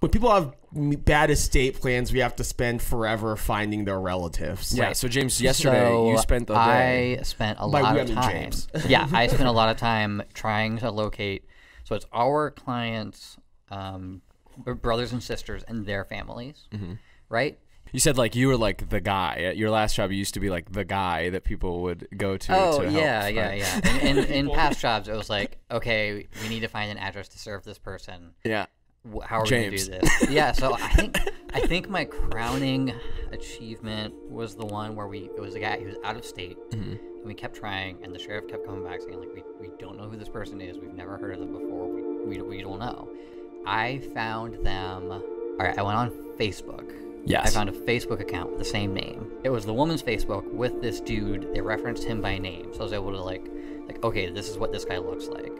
when people have bad estate plans, we have to spend forever finding their relatives. Yeah. So James, yesterday So you spent the day. I spent a lot of time. James. yeah, I spent a lot of time trying to locate. So it's our clients, um, brothers and sisters, and their families, Mm-hmm. right? You said like you were like the guy at your last job. You used to be like the guy that people would go to. Oh to help yeah, yeah, find- yeah. In, in, in past jobs, it was like, okay, we need to find an address to serve this person. yeah. How are James. we gonna do this? yeah. So I think I think my crowning achievement was the one where we it was a guy who was out of state, Mm-hmm. and we kept trying, and the sheriff kept coming back saying like, we, we don't know who this person is. We've never heard of them before. We we, we don't know. I found them. All right, I went on Facebook. Yes. I found a Facebook account with the same name. It was the woman's Facebook with this dude. They referenced him by name, so I was able to like, like, okay, this is what this guy looks like.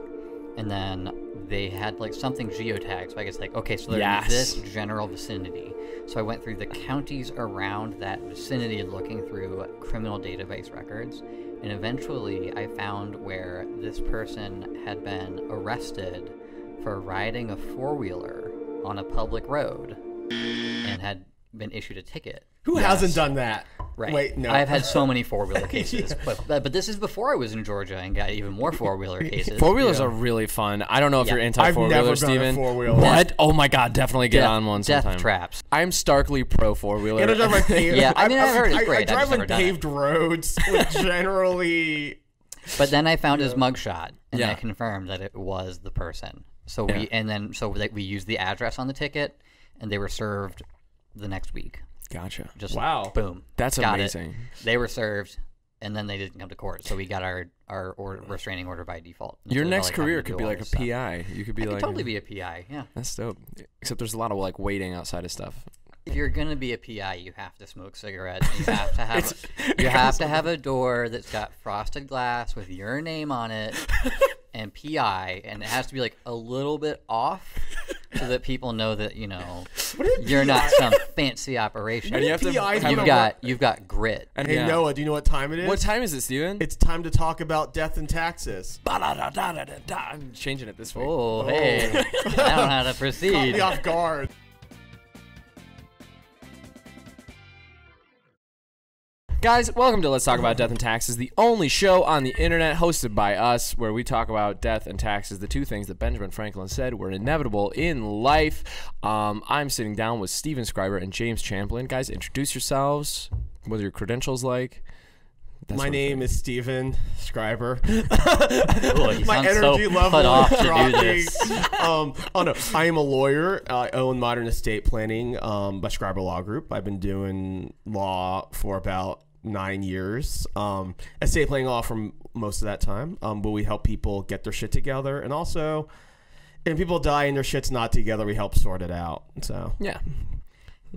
And then they had like something geotagged, so I guess like, okay, so they're Yes. in this general vicinity. So I went through the counties around that vicinity, looking through criminal database records, and eventually I found where this person had been arrested for riding a four wheeler on a public road and had been issued a ticket. Who hasn't done that? Right. Wait, no. I've had so many four wheeler cases, but, but but this is before I was in Georgia and got even more four wheeler cases. Four wheelers are really fun. I don't know if Yeah. you're anti four never wheeler, done Steven. four-wheeler. What? Oh my god, definitely get death, on one death sometime. traps. I'm starkly pro four wheeler. And I drive on paved. Yeah, I mean, I've heard it's great, I I've drive just on never done it. paved roads, which generally. But then I found his mugshot, and Yeah. I confirmed that it was the person. So we and then so like we used the address on the ticket, and they were served the next week. Gotcha. Just Wow. boom. That's got it. amazing. They were served, and then they didn't come to court, so we got our our order, restraining order by default. Your of, next career could be like a stuff. PI. You could be I could like totally be a PI. Yeah. That's dope. Except there's a lot of like waiting outside of stuff. If you're gonna be a PI, you have to smoke cigarettes. You have to have you have to have a door that's got frosted glass with your name on it and PI, and it has to be like a little bit off so that people know that you know you're not some fancy operation. And you have to PIs have You've a- got you've got grit. And Hey yeah. Noah, do you know what time it is? What time is it, Steven? It's time to talk about death and taxes. I'm changing it this week. Oh, oh, hey, I don't know how to proceed. Caught proceed. me off guard. Guys, welcome to Let's Talk About Death and Taxes, the only show on the internet hosted by us where we talk about death and taxes, the two things that Benjamin Franklin said were inevitable in life. Um, I'm sitting down with Steven Scriber and James Champlin. Guys, introduce yourselves. What are your credentials like? That My name is Steven Scriber. Ooh, My sound so energy level put off is to do dropping. this. um, oh no, I am a lawyer. I own Modern Estate Planning um, by Scriber Law Group. I've been doing law for about nine years. Um, estate planning law from most of that time. Um, but we help people get their shit together, and also, and people die and their shit's not together, we help sort it out. So Yeah.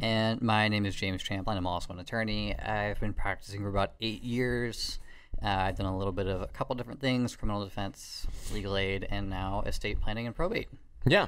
And my name is James Champlin. I'm also an attorney. I've been practicing for about eight years. Uh, I've done a little bit of a couple different things criminal defense, legal aid, and now estate planning and probate. Yeah.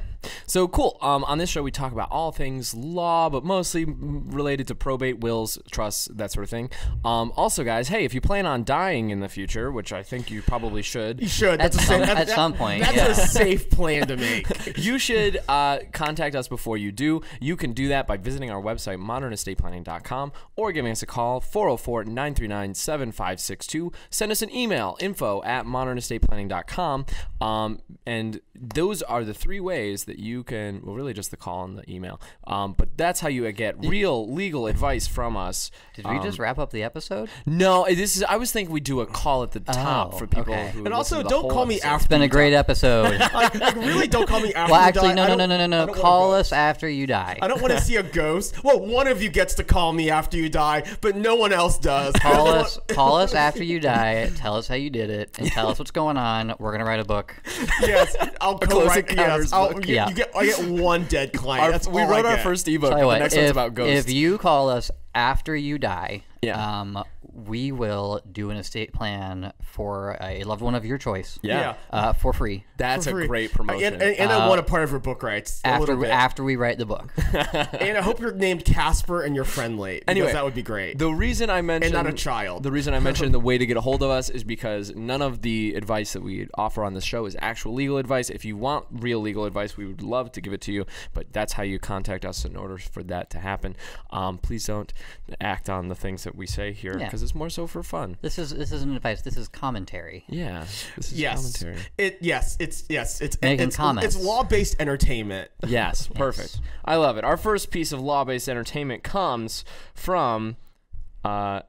So cool. Um, on this show, we talk about all things law, but mostly related to probate, wills, trusts, that sort of thing. Um, also, guys, hey, if you plan on dying in the future, which I think you probably should, you should. At That's a some- safe, at that- some point, That's yeah. a safe plan to make. you should uh, contact us before you do. You can do that by visiting our website, modernestateplanning.com, or giving us a call, 404 939 7562. Send us an email, info at modernestateplanning.com. Um, and those are the three ways that you can, well, really just the call and the email. Um, but that's how you get real legal advice from us. Did we just wrap up the episode? No, this is. I was thinking we'd do a call at the top Oh, for people okay. who. And also, to don't call me episode. after. It's been a you great episode. Like, like, really, don't call me after. well, you actually, die. no, no, no, no, no, no. Call us after you die. I don't want to see a ghost. Well, one of you gets to call me after you die, but no one else does. Call us, call us after you die. Tell us how you did it, and tell us what's going on. We're gonna write a book. yes, I'll Close co-write. Encounters Yes, I'll, book. you, Yeah. you get, I get one dead client. Our- That's we all wrote I our get. first ebook. Tell the what, next if, one's about ghosts. if you call us after you die, Yeah. um, we will do an estate plan for a loved one of your choice. Yeah. Yeah. Uh, for free. That's a free. great And, promotion. and, and I want a part of your book rights. After bit. after we write the book. and I hope you're named Casper and you're friendly. Because Anyway, that would be great. The reason I mentioned not a child. The reason I mentioned the way to get a hold of us is because none of the advice that we offer on this show is actual legal advice. If you want real legal advice, we would love to give it to you, but that's how you contact us in order for that to happen. Um, please don't act on the things that we say here Yeah. Because it's more so for fun. This is this isn't advice. This is commentary. Yeah, this is yes. commentary. It yes, it's yes, it's Making it's, comments. it's law-based entertainment. Yes, perfect. I love it. Our first piece of law-based entertainment comes from uh,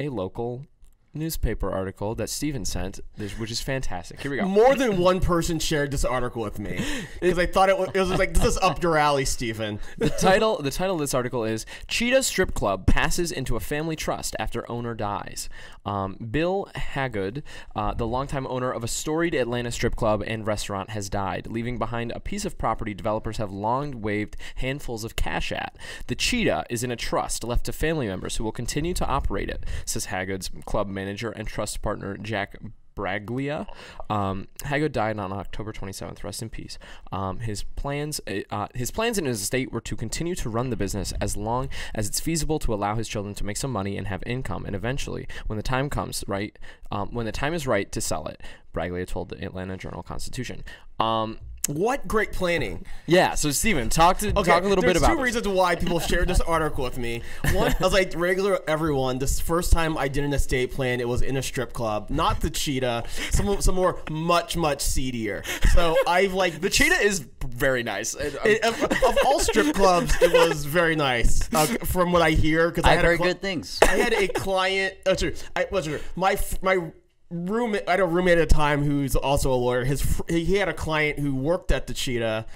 a local newspaper article that Steven sent, which is fantastic. Here we go. More than one person shared this article with me because I thought it was, it was like this is up your alley, Steven. The title the title of this article is Cheetah Strip Club passes into a family trust after owner dies. Um, Bill Hagood, uh, the longtime owner of a storied Atlanta strip club and restaurant, has died, leaving behind a piece of property developers have long waved handfuls of cash at. The Cheetah is in a trust left to family members who will continue to operate it, says Hagood's club manager and trust partner Jack Braglia. Um, Hagood died on October 27th. Rest in peace. Um, his plans, uh, his plans in his estate were to continue to run the business as long as it's feasible to allow his children to make some money and have income, and eventually, when the time comes, right, um, when the time is right to sell it. Braglia told the Atlanta Journal Constitution. Um, What great planning! yeah. So Steven, talk to talk a little bit there's about two reasons why people shared this article with me. One, I was like regular everyone. This first time I did an estate plan, it was in a strip club, not the cheetah. Some some more much much seedier. So I've like The cheetah is very nice. It, of, of all strip clubs, it was very nice uh, from what I hear. Because I I've had a heard good things. I had a client. Oh, sorry, I, well, sorry, my my roommate. I had a roommate at a time who's also a lawyer. His he had a client who worked at the Cheetah,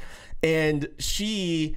and she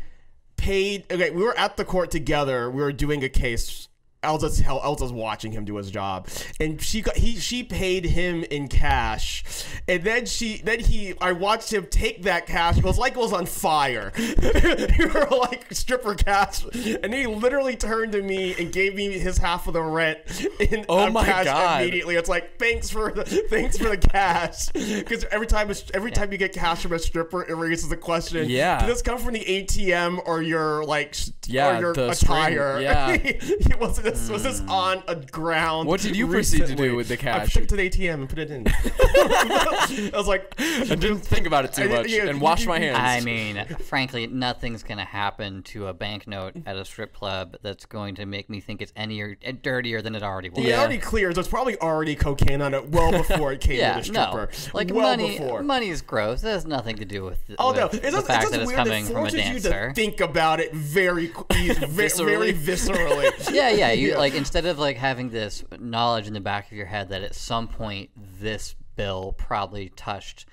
paid. Okay, we were at the court together. We were doing a case. I was just I was just watching him do his job, and she got he she paid him in cash, and then she then he I watched him take that cash. It was like it was on fire. you were like stripper cash, and he literally turned to me and gave me his half of the rent in Oh uh, my cash God. immediately. It's like thanks for the thanks for the cash because every time every time you get cash from a stripper, it raises the question: Yeah. did this come from the ATM or your like Yeah, or your the string, attire? yeah. He- was this hmm. was this on a ground? What did you proceed to do with the I cash? took it to the ATM and put it in. I was like, I didn't think about it too much yeah, and wash my hands. I mean, frankly, nothing's gonna happen to a banknote at a strip club that's going to make me think it's any or, dirtier than it already was. It already clears. There's probably already cocaine on it well before it came Yeah, to the no. stripper. Like well money, before. money is gross. It has nothing to do with, Oh with no! It's the just, fact it's that it's weird. coming It from a forces you dancer. to think about it very, very, Viscerally. very viscerally. yeah, yeah. You Yeah. like instead of like having this knowledge in the back of your head that at some point this bill probably touched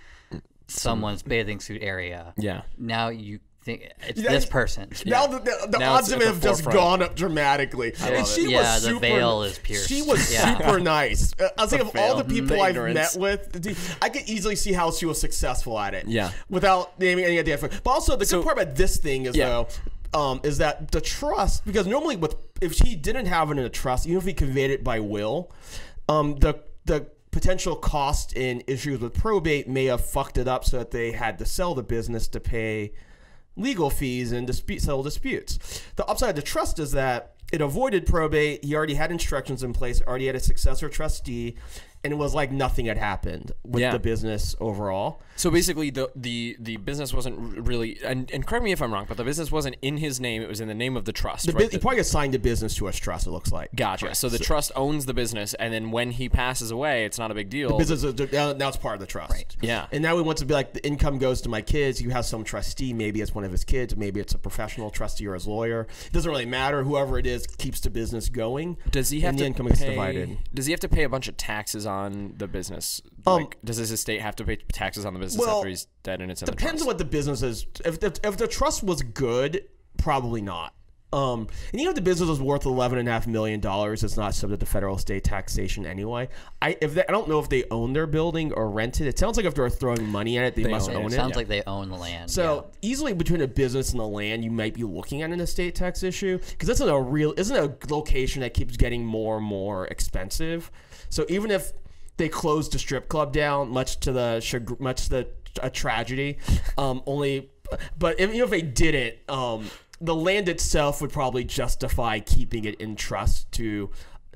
someone's bathing suit area. yeah. Now you think it's Yeah, this person. Now the, the, the Now odds of it have just forefront. gone up dramatically. and love she it. Yeah, was the super, veil is pierced. She was Yeah. super nice. Uh, I was thinking of all the people The I've ignorance. met with. I could easily see how she was successful at it. Yeah. Without naming any idea. But also the So- good part about this thing is Yeah. though. Um, is that the trust? Because normally, with if she didn't have it in a trust, even if he conveyed it by will, um, the the potential cost in issues with probate may have fucked it up so that they had to sell the business to pay legal fees and dispute settle disputes. The upside the trust is that it avoided probate. He already had instructions in place, already had a successor trustee, and it was like nothing had happened with Yeah. the business overall. So basically, the the the business wasn't really, and, and correct me if I'm wrong, but the business wasn't in his name; it was in the name of the trust. The right? he probably assigned the business to a trust. It looks like. Gotcha. So the trust owns the business, and then when he passes away, it's not a big deal. Business is, now, now it's part of the trust. Right. Yeah. And now we want to be like the income goes to my kids. You have some trustee. Maybe it's one of his kids. Maybe it's a professional trustee or his lawyer. It doesn't really matter. Whoever it is keeps the business going. Does he have to the income pay? divided? Does he have to pay a bunch of taxes on the business? Um, like, does his estate have to pay taxes on the business well, after he's dead and it's in Depends on what the business is. If the, if the trust was good, probably not. Um, and you know, if the business is worth eleven and a half million dollars, it's not subject to federal state taxation anyway. I if they, I don't know if they own their building or rent it. It sounds like if they're throwing money at it, they, must own own it. sounds like they own the land. So easily between a business and the land, you might be looking at an estate tax issue because that's a real isn't a location that keeps getting more and more expensive. So even if they closed the strip club down, much to the much to the a tragedy, um, only but if, even if they didn't, um, the land itself would probably justify keeping it in trust to.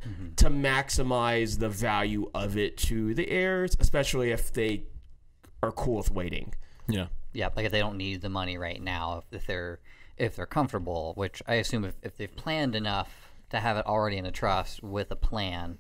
Mm-hmm. To maximize the value of it to the heirs, especially if they are cool with waiting. Yeah. Yeah, like if they don't need the money right now, if, if they're if they're comfortable, which I assume if, if they've planned enough to have it already in a trust with a plan, th-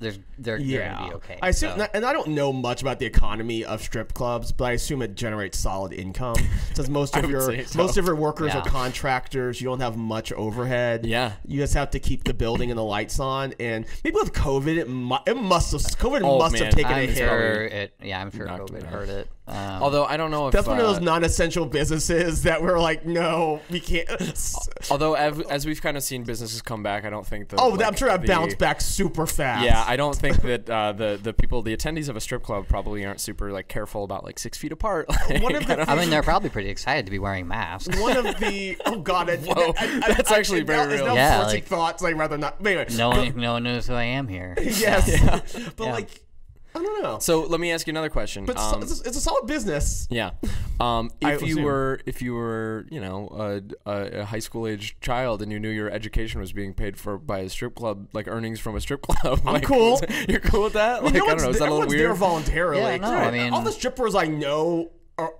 there's they're, they're gonna be okay. I assume, So- and I don't know much about the economy of strip clubs, but I assume it generates solid income. Since most of your so. most of your workers Yeah. are contractors, you don't have much overhead. Yeah. you just have to keep the building and the lights on. And maybe with COVID, it, mu- it must have COVID Oh, must man. have taken a I'm hit. sure it. Yeah, I'm sure Knocked COVID them hurt it. Um, Although I don't know if That's one of uh, those non-essential businesses that we're like, no, we can't. Although as, as we've kind of seen businesses come back, I don't think that. Oh, like, I'm sure that the- bounced back super fast. Yeah, I don't think that uh, the the people, the attendees of a strip club, probably aren't super like careful about like six feet apart. One of the I mean, they're probably pretty excited to be wearing masks. one of the oh god, I, Whoa, I, I, that's I, actually I, very it's real. No Yeah, like- thoughts. I'd rather not. Anyway, No one, no one knows who I am here. yes, but Yeah. like I don't know. so let me ask you another question. but Um, it's, a, it's a solid business. Yeah. Um, if you assume. were if you were you know a, a, a high school age child and you knew your education was being paid for by a strip club, like earnings from a strip club, I'm cool. You're cool with that? Like I no don't know. Is that a little everyone's there weird? voluntarily. Yeah, no, I mean- all the strippers I know are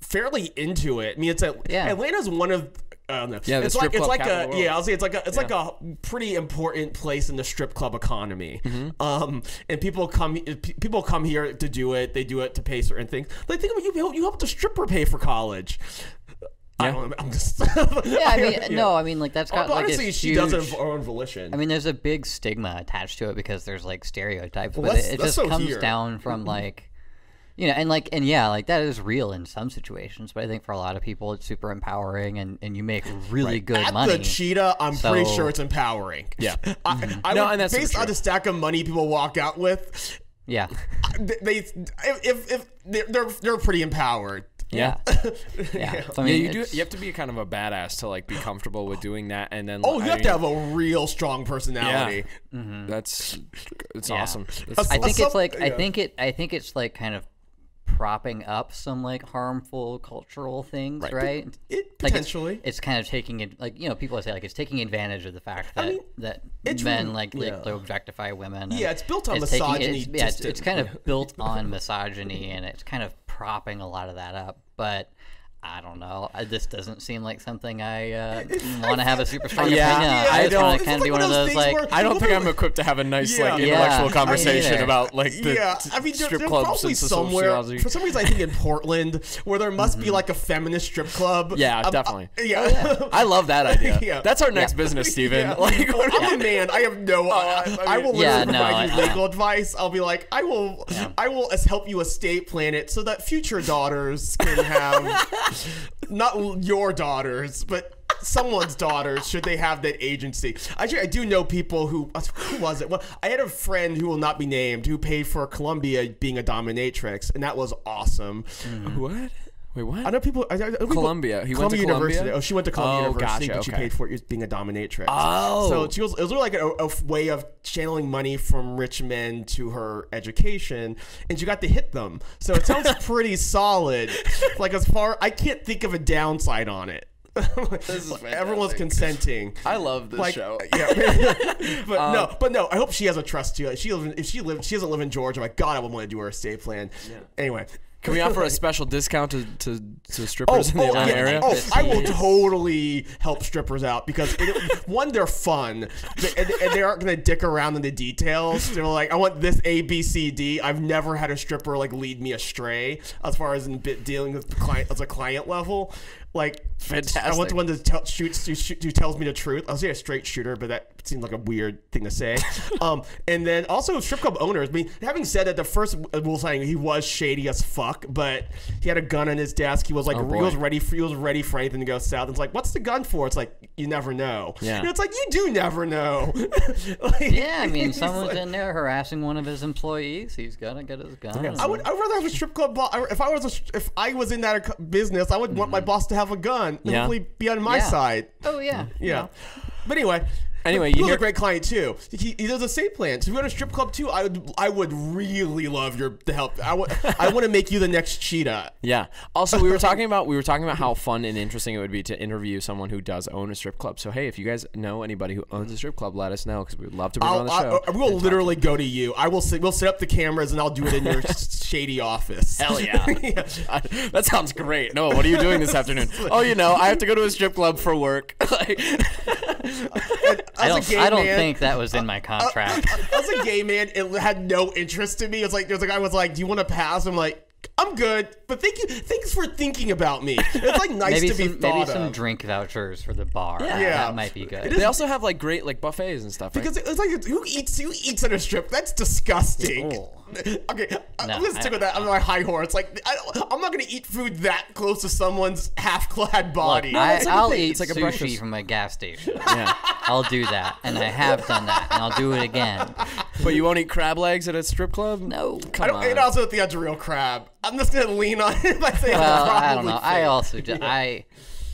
fairly into it. I mean, it's a Yeah. Atlanta's one of. I don't know. Yeah, the it's strip like it's like a of the world. yeah. I'll say it's like a it's like a pretty important place in the strip club economy. Mm-hmm. Um, and people come people come here to do it. They do it to pay certain things. Like think about you. You help the stripper pay for college. I Yeah. don't. know, I'm just. Yeah, I mean, no, I mean, like that's got But like honestly, she huge. does it of her own volition. I mean, there's a big stigma attached to it because there's like stereotypes, Well, but it, it just so comes here. down from like, you know, and like, and yeah, like that is real in some situations, but I think for a lot of people, it's super empowering, and and you make really good At money. the cheetah, I'm pretty sure it's empowering. Yeah. I, mm-hmm. I No, would, and that's based on the stack of money people walk out with. yeah, They, they if if they're they're, they're pretty empowered. Yeah. yeah. So, I Yeah, you do. You have to be kind of a badass to like be comfortable with doing that, and then Oh, you I have mean, to have a real strong personality. Yeah, mm-hmm. That's it's Yeah. awesome. That's I think some- it's like I think it I think it's like kind of propping up some like harmful cultural things, right? Right. It Like, it's- potentially. it's, kind of taking it like you know people say like it's taking advantage of the fact that mean, that it's men like, yeah. like to objectify women. Yeah, it's built on it's taking- misogyny it's, yeah, it's, it's kind of built on misogyny, and it's kind of propping a lot of that up. But I don't know. I, this doesn't seem like something I uh, want to have a super strong Yeah, opinion. on. yeah, I I just don't- want it's to kind of like be one one of of those those like. I don't think I'm equipped to have a nice Yeah. like intellectual me conversation about like the yeah, t- I mean, strip there's clubs probably and somewhere sociology. for some reason I think in Portland where there must be like a feminist strip club. Yeah, Um, uh, definitely. yeah. I love that idea. Yeah. That's our next Yeah. business, Steven. Yeah. Like, Well, I'm a man. I have no. I, I I will mean- Yeah, literally no, provide you legal advice. I'll be like, I will. I will as help you estate plan it so that future daughters can have not your daughters, but someone's daughters should they have that agency. Actually, I do know people who who was it? Well, I had a friend who will not be named who paid for Columbia being a dominatrix, and that was awesome. Mm-hmm. what? Wait, what? I know people. I, I know people- Columbia. He went to University. Columbia? Oh, she went to Columbia Oh, University, gotcha, but she okay. paid for it being a dominatrix. Oh. so she was. It was really like a way of channeling money from rich men to her education, and she got to hit them. So it sounds pretty solid. Like as far, I can't think of a downside on it. is Everyone's consenting. I love this Like, show. yeah, but Um, no, but no. I hope she has a trust too. She lives, if she live, she doesn't live in Georgia. My God, I would want to do her estate plan. Anyway, Can we offer a special discount to, to, to strippers oh, in the oh, Atlanta yeah. area? Oh, I will totally help strippers out because it, one, they're fun, and, and they aren't gonna dick around in the details. They're like, I want this A, B, C, D. I've never had a stripper like lead me astray as far as in bit dealing with the client as a client level. Like fantastic. I want the one that tell, shoots who, shoot, who tells me the truth. I was say a straight shooter, but that seems like a weird thing to say. um, and then also strip club owners. I mean, having said that, the first Will signing he was shady as fuck, but he had a gun on his desk. He was like, Oh, he was ready. For, he was ready for anything to go south. It's like, what's the gun for? It's like you never know. Yeah. And it's like you do never know. Like, Yeah, I mean, someone's like- in there harassing one of his employees. He's gotta get his gun. I would. I would rather have a strip club. If I was, a, if I was in that business, I would want my boss to have a gun. and Yeah. Hopefully, be on my Yeah. side. Oh yeah. Yeah. But anyway. Anyway, you hear- a great client too. He, he does estate plans. If you go to a strip club too, I would. I would really love your the help. I would. I want to make you the next cheetah. Yeah. Also, we were talking about we were talking about how fun and interesting it would be to interview someone who does own a strip club. So hey, if you guys know anybody who owns a strip club, let us know because we'd love to bring them on I'll, the show. I'll, we'll literally go to you. I will. Sit, we'll set up the cameras and I'll do it in your shady office. Hell yeah. I- that sounds great. No, what are you doing this afternoon? Oh, you know, I have to go to a strip club for work. Like- And I don't. I don't man- think that was in uh, my uh, contract. As a gay man, it had no interest in me. It's like there's a guy was like, "Do you want to pass?" I'm like, "I'm good," but thank you, thanks for thinking about me. It's like nice maybe to be some thought maybe some drink vouchers for the bar. Yeah. Yeah. that might be good. they also have like great like buffets and stuff. Right? because it's like who eats who eats at a strip? That's disgusting. Ew. Okay, uh, I- No, I'm gonna stick with that. I'm on my high horse. Like I don't, I'm not gonna eat food that close to someone's half-clad body. Look, I, it's like a I'll eat It's like a sushi breakfast. from a gas station. yeah. I'll do that, and I have done that, and I'll do it again. But you won't eat crab legs at a strip club? No. Come I don't. on. And also think that's a real crab. I'm just gonna lean on it by saying Well, I don't know. I also just, I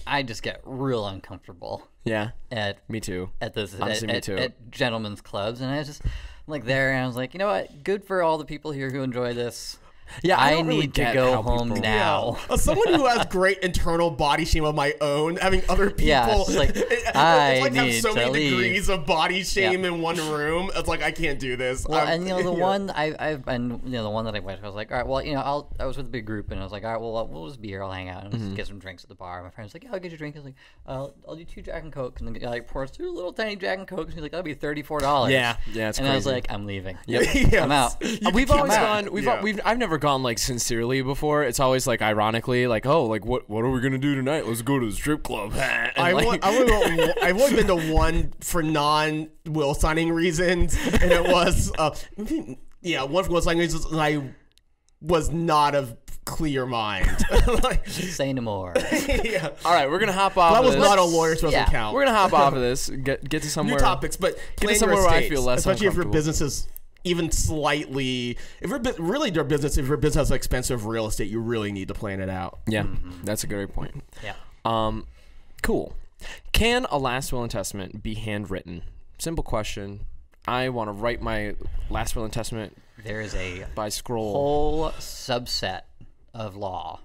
I just get real uncomfortable yeah. at Me too. at this Honestly, at, me too. at gentlemen's clubs, and I just like there, and I was like, you know what? Good for all the people here who enjoy this. Yeah, I I, don't really need to go home people- now. As someone who has great internal body shame of my own, having other people, Yeah, it's like, it's I like have need so to many leave. degrees of body shame Yeah. in one room. It's like I can't do this. Well, I'm- and you know the yeah. one I I've been you know the one that I went to, I was like, all right, well you know I'll I was with a big group and I was like, all right, well we'll just be here, I'll hang out and Mm-hmm. just get some drinks at the bar. My friend's like, yeah, I'll get you a drink. I was like, uh, I'll do two Jack and Cokes, and the guy like pours two little tiny Jack and Cokes. And he's like, that'll be thirty four dollars. Yeah, yeah, it's and I was like, I'm leaving. Yes. I'm out. You we've always gone. We've, Yeah. we've I've never gone like sincerely before. It's always like ironically, like oh, like what what are we gonna do tonight? Let's go to the strip club. And, I've, like, only, I've, only, been to one for non will signing reasons, and it was uh, yeah, one for will signing reasons. And I was not of clear mind. like, Say no more. yeah, all right, we're gonna hop off. that was this. not a lawyer, so it doesn't yeah, count. We're gonna hop off of this. Get get to somewhere. new topics, but plan somewhere your where I feel less especially if your uncomfortable. business is even slightly. If you're really your business, if your business has expensive real estate, you really need to plan it out. Yeah, that's a great point. yeah. Um, cool. Can a last will and testament be handwritten? Simple question. I want to write my last will and testament There is a by scroll. whole subset of law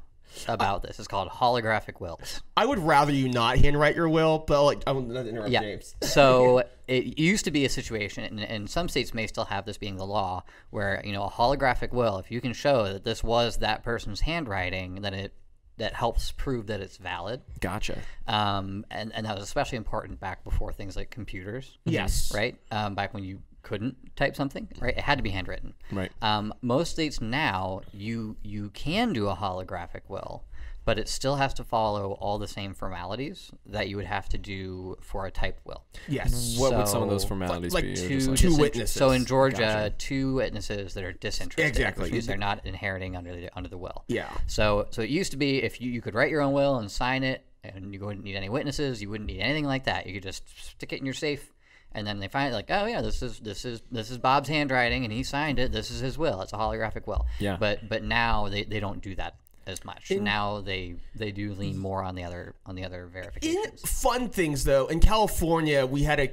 about this. It's called holographic wills. I would rather you not handwrite your will, but like I will not interrupt Yeah. James. so it used to be a situation, and, and some states may still have this being the law, where you know a holographic will, if you can show that this was that person's handwriting, then it that helps prove that it's valid. Gotcha. Um, and and that was especially important back before things like computers. Yes. Right. Um, back when you couldn't type something, right? It had to be handwritten. Right. Um, most states now you you can do a holographic will, but it still has to follow all the same formalities that you would have to do for a typed will. Yes. What would some of those formalities like be? Or two- like- two witnesses. So in Georgia, Gotcha. two witnesses that are disinterested. Exactly. Which means they're not inheriting under the under the will. Yeah. So so it used to be if you, you could write your own will and sign it, and you wouldn't need any witnesses, you wouldn't need anything like that. You could just stick it in your safe, and then they find it like, oh yeah, this is this is this is Bob's handwriting, and he signed it. This is his will. It's a holographic will. Yeah. But but now they, they don't do that as much. now they they do lean more on the other on the other In verifications. fun things though, in California, we had a.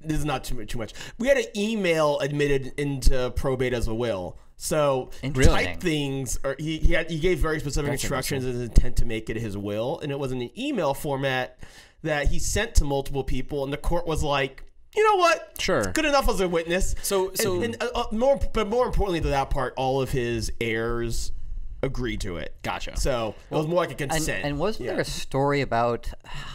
This is not too much. Too much. We had an email admitted into probate as a will. So type things, or he he, had, he gave very specific That's instructions and intent to make it his will, and it was in an email format that he sent to multiple people, and the court was like, you know what? Sure. good enough as a witness. So- so- and, uh, uh, more, but more importantly to that part, all of his heirs agreed to it. Gotcha. So it was more like a And, consent. and wasn't Yeah. there a story about?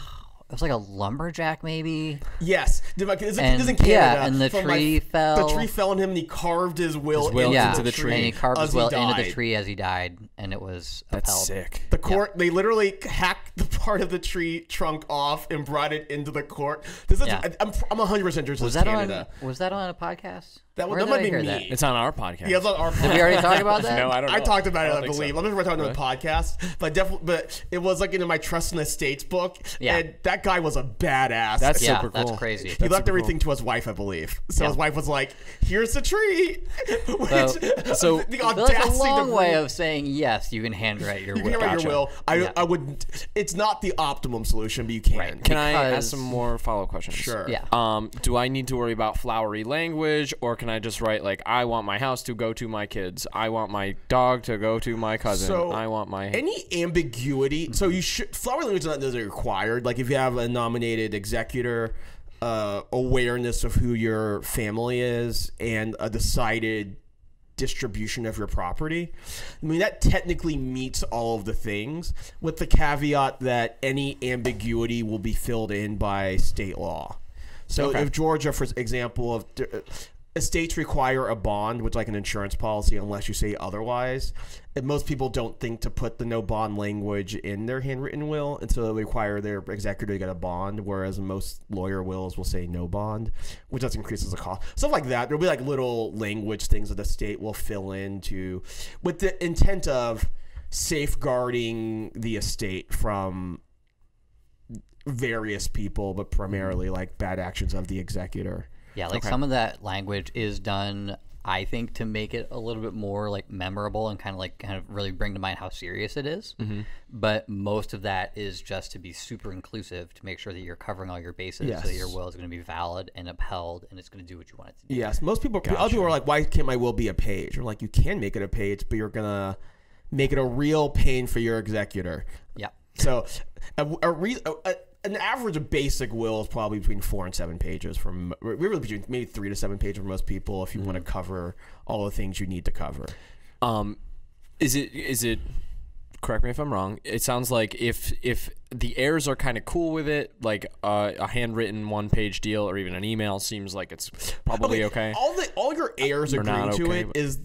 It was like a lumberjack, maybe. Yes, this And- this in Canada. yeah, and the tree fell. The tree fell on him, and he carved his will, His will into, yeah, into the tree. and he carved as his will into the tree as he died, and it was That's upheld. sick. The court they literally hacked the part of the tree trunk off and brought it into the court. This is Yeah. I'm I'm 100 percent sure this Was that Canada. on? Was that on a podcast? That- Where that did might I be hear me. that? It's on our podcast. Yeah, it's on our podcast. Did we already talk about that? no, I don't know. I talked about it, don't I, think so. believe. I remember talking about it on the podcast, but definitely, but it was like in my trust in the States book. Yeah. and that guy was a badass. That's yeah, super cool. that's crazy. he That's left super everything to his wife, I believe. So Yeah. his wife was like, "Here's the tree." Which, So- so the I feel like a long to way of saying yes. You can handwrite your You will. can write Gotcha. your will. I, Yeah. I would. It's not the optimum solution, but you can. Right. Can I ask some more follow up questions? Sure. Yeah. Um, do I need to worry about flowery language, or can I just write like I want my house to go to my kids, I want my dog to go to my cousin, So, I want my Any ambiguity? So you should flower language is not necessarily required. Like if you have a nominated executor, uh, awareness of who your family is, and a decided distribution of your property. I mean that technically meets all of the things, with the caveat that any ambiguity will be filled in by state law. So Okay. if Georgia, for example, of estates require a bond, which like an insurance policy, unless you say otherwise. And most people don't think to put the no bond language in their handwritten will, and so they require their executor to get a bond. Whereas most lawyer wills will say no bond, which just increases the cost. Stuff like that. There'll be like little language things that the state will fill in to, with the intent of safeguarding the estate from various people, but primarily like bad actions of the executor. Yeah, like Okay. some of that language is done, I think, to make it a little bit more like memorable and kind of like kind of really bring to mind how serious it is. Mm-hmm. But most of that is just to be super inclusive to make sure that you're covering all your bases, so that your will is going to be valid and upheld, and it's going to do what you want it to do. Yes, most people. Other people are like, "Why can't my will be a page?" Or like, "You can make it a page, but you're gonna make it a real pain for your executor." Yeah. So, a, a, re, a, a an average basic will is probably between four and seven pages. From really between maybe three to seven pages for most people, if you want to cover all the things you need to cover. Um, is it is it? Correct me if I'm wrong. It sounds like if if the heirs are kind of cool with it, like uh, a handwritten one page deal or even an email seems like it's probably okay. All the all your heirs Or agreeing not to okay, it is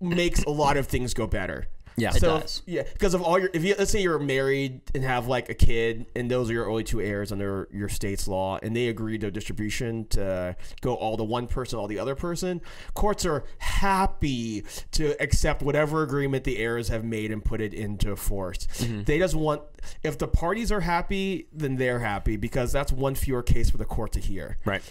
makes a lot of things go better. Yeah. It so does. yeah, because of all your if you let's say you're married and have like a kid and those are your only two heirs under your state's law and they agree to distribution to go all to one person, all the other person, courts are happy to accept whatever agreement the heirs have made and put it into force. Mm-hmm. They just want if the parties are happy, then they're happy because that's one fewer case for the court to hear. Right.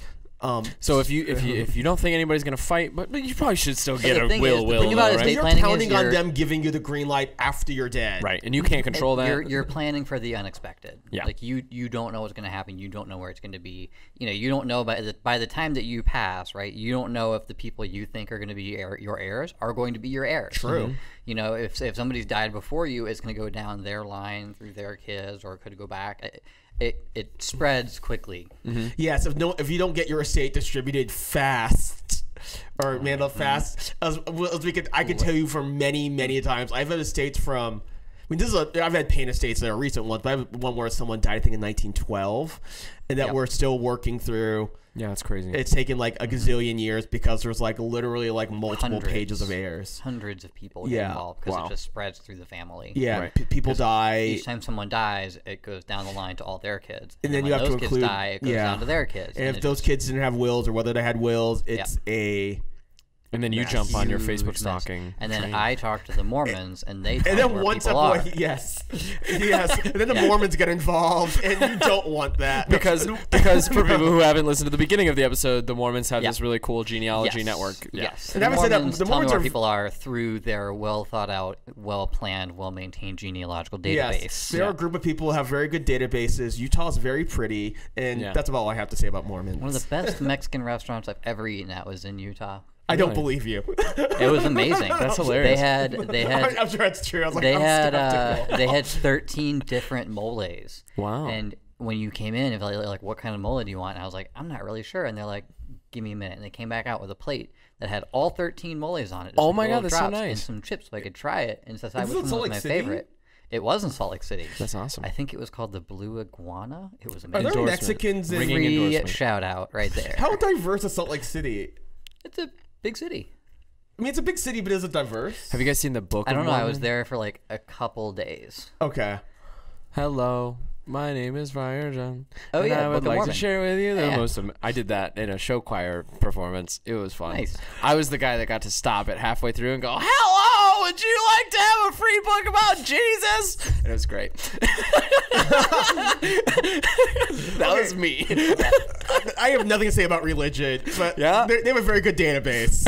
Um, So if you if you if you don't think anybody's gonna fight, but, but you probably should still get a thing will is, the will, thing about though, right? they- you're planning is counting on you're- them giving you the green light after you're dead. right, and you can't control that. You're, you're planning for the unexpected. Yeah. Like you, you don't know what's going to happen. You don't know where it's going to be. You know, you don't know by the by the time that you pass, right? You don't know if the people you think are going to be heir, your heirs are going to be your heirs. True. You know, if if somebody's died before you, it's going to go down their line through their kids, or it could go back. It it, it spreads quickly. Mm-hmm. Yes, if no, if you don't get your estate distributed fast or mm-hmm. handled fast, as, as we could, I could tell you from many, many times, I've had estates from. I mean, this is a. I've had pain estates that are recent ones, but I have one where someone died, I think, in 1912, and that Yep. we're still working through. Yeah, it's crazy. It's taken like a gazillion years because there's like literally like multiple Hundreds. pages of heirs. Hundreds of people Yeah. get involved because Wow. it just spreads through the family. Yeah, Right. p- people die. Each time someone dies, it goes down the line to all their kids, And then when you have to those kids include- die, it goes yeah. down to their kids. and if those just- kids didn't have wills or whether they had wills, it's a. and then you jump on your Facebook mess. stalking. And then train. I talk to the Mormons, and they told And me then where one step people are. yes, yes. And then the Yeah. Mormons get involved, and you don't want that because because for people who haven't listened to the beginning of the episode, the Mormons have Yeah. this really cool genealogy Yes. network. Yeah. Yes. And the having said that, Mormons the tell me Mormons where are- people are through their well thought out, well planned, well maintained genealogical database. Yes, there are a group of people who have very good databases. Utah's very pretty, and Yeah. that's about all I have to say about Mormons. One of the best Mexican restaurants I've ever eaten at was in Utah. I don't believe you. It was amazing. That's hilarious. They had they had I'm sure that's true. I was like, they I'm had uh, skeptical. they had 13 different moles. Wow. And when you came in, if they were like, "What kind of mole do you want?" And I was like, "I'm not really sure." And they're like, "Give me a minute." And they came back out with a plate that had all 13 moles on it. Oh my God, that's so drops And some chips, so I could try it and decide Is which one was Lake my City? favorite. It was in Salt Lake City. That's awesome. I think it was called the Blue Iguana. It was amazing. Are amazing. there Mexicans in? Ringing Free shout out right there. How diverse is Salt Lake City? It's a big city. I mean, it's a big city, but is it diverse? Have you guys seen the book? I don't know. I was there for like a couple days. Okay. Hello. My name is Friar John. Oh, and yeah, I would like to share with you the Yeah. most. Am- I did that in a show choir performance. It was fun. Nice. I was the guy that got to stop it halfway through and go, "Hello, would you like to have a free book about Jesus?" And it was great. that was me. I have nothing to say about religion, but Yeah? they they have a very good database,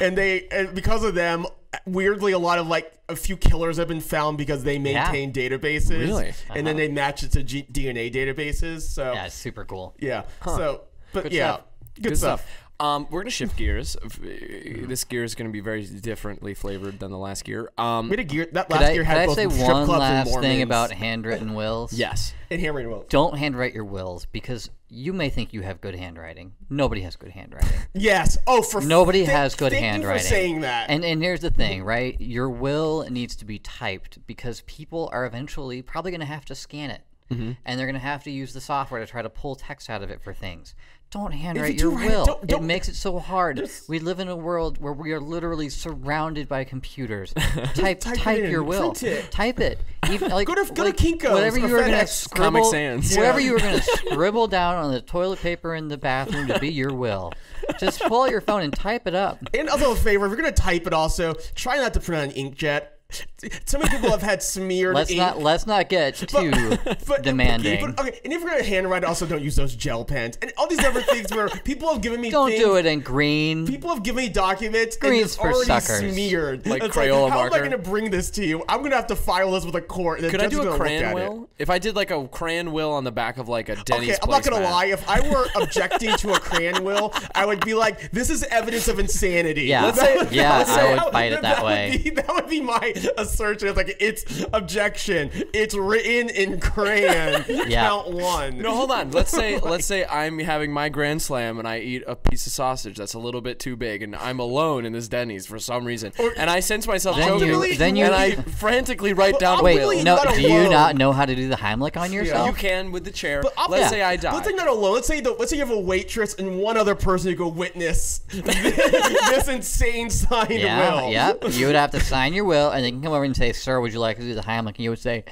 and they and because of them, weirdly, a lot of like a few killers have been found because they maintain databases, Really? and then they match it to G- DNA databases. So Yeah, it's super cool. yeah, so but Good yeah, stuff. good, stuff. Um, we're gonna shift gears. This gear is gonna be very differently flavored than the last gear. Um, We had a gear that last I, year could had I both say strip one clubs and last thing about handwritten wills? yes. and handwriting will. Don't handwrite your wills because you may think you have good handwriting. Nobody has good handwriting. Yes. Oh, for Nobody thank- has good thank you handwriting. for saying that. And and here's the thing, right? Your will needs to be typed because people are eventually probably going to have to scan it. Mm-hmm. And they're going to have to use the software to try to pull text out of it for things. Don't handwrite you your write will. don't- It don't- makes it so hard. We live in a world where we are literally surrounded by computers. Type Type type your will. it. Type it. Even, like, Go to- go to Kinko's Whatever you were going to scribble, whatever Yeah. you were going to scribble down on the toilet paper in the bathroom to be your will. Just pull out your phone and type it up. And also a favor, if you're gonna type it, also try not to print on inkjet. So many people have had smeared Let's ink. not let's not get too but- demanding. But, okay, and if you're gonna handwrite, also don't use those gel pens and all these other things where people have given me. Don't things, do it in green. People have given me documents and Green's it's for already suckers. smeared. Like It's Crayola how marker. am I gonna bring this to you? I'm gonna have to file this with a court. Could I do a gonna crayon at will? If I did like a crayon will on the back of like a Denny's Okay, I'm not gonna placemat. lie. If I were objecting to a crayon will, I would be like, "This is evidence of insanity." Yeah. Let's say- Yeah, let's I say- would fight it that way. Would be, that would be my assertion. It's like it's objection. It's written in crayon. Yeah. Count one. No, hold on. Let's say let's say I'm having my grand slam and I eat a piece of sausage that's a little bit too big and I'm alone in this Denny's for some reason and I sense myself Then choking you- then you- and I frantically write down Wait, no. not Do you not know how to do the Heimlich on yourself? You can with the chair. But let's Yeah. say I But die. let's say not alone. Let's say the, let's say you have a waitress and one other person who go witness this insane signed Yeah, will. yep. You would have to sign your will, and they can come over and say, "Sir, would you like to do the Heimlich?" And you would say,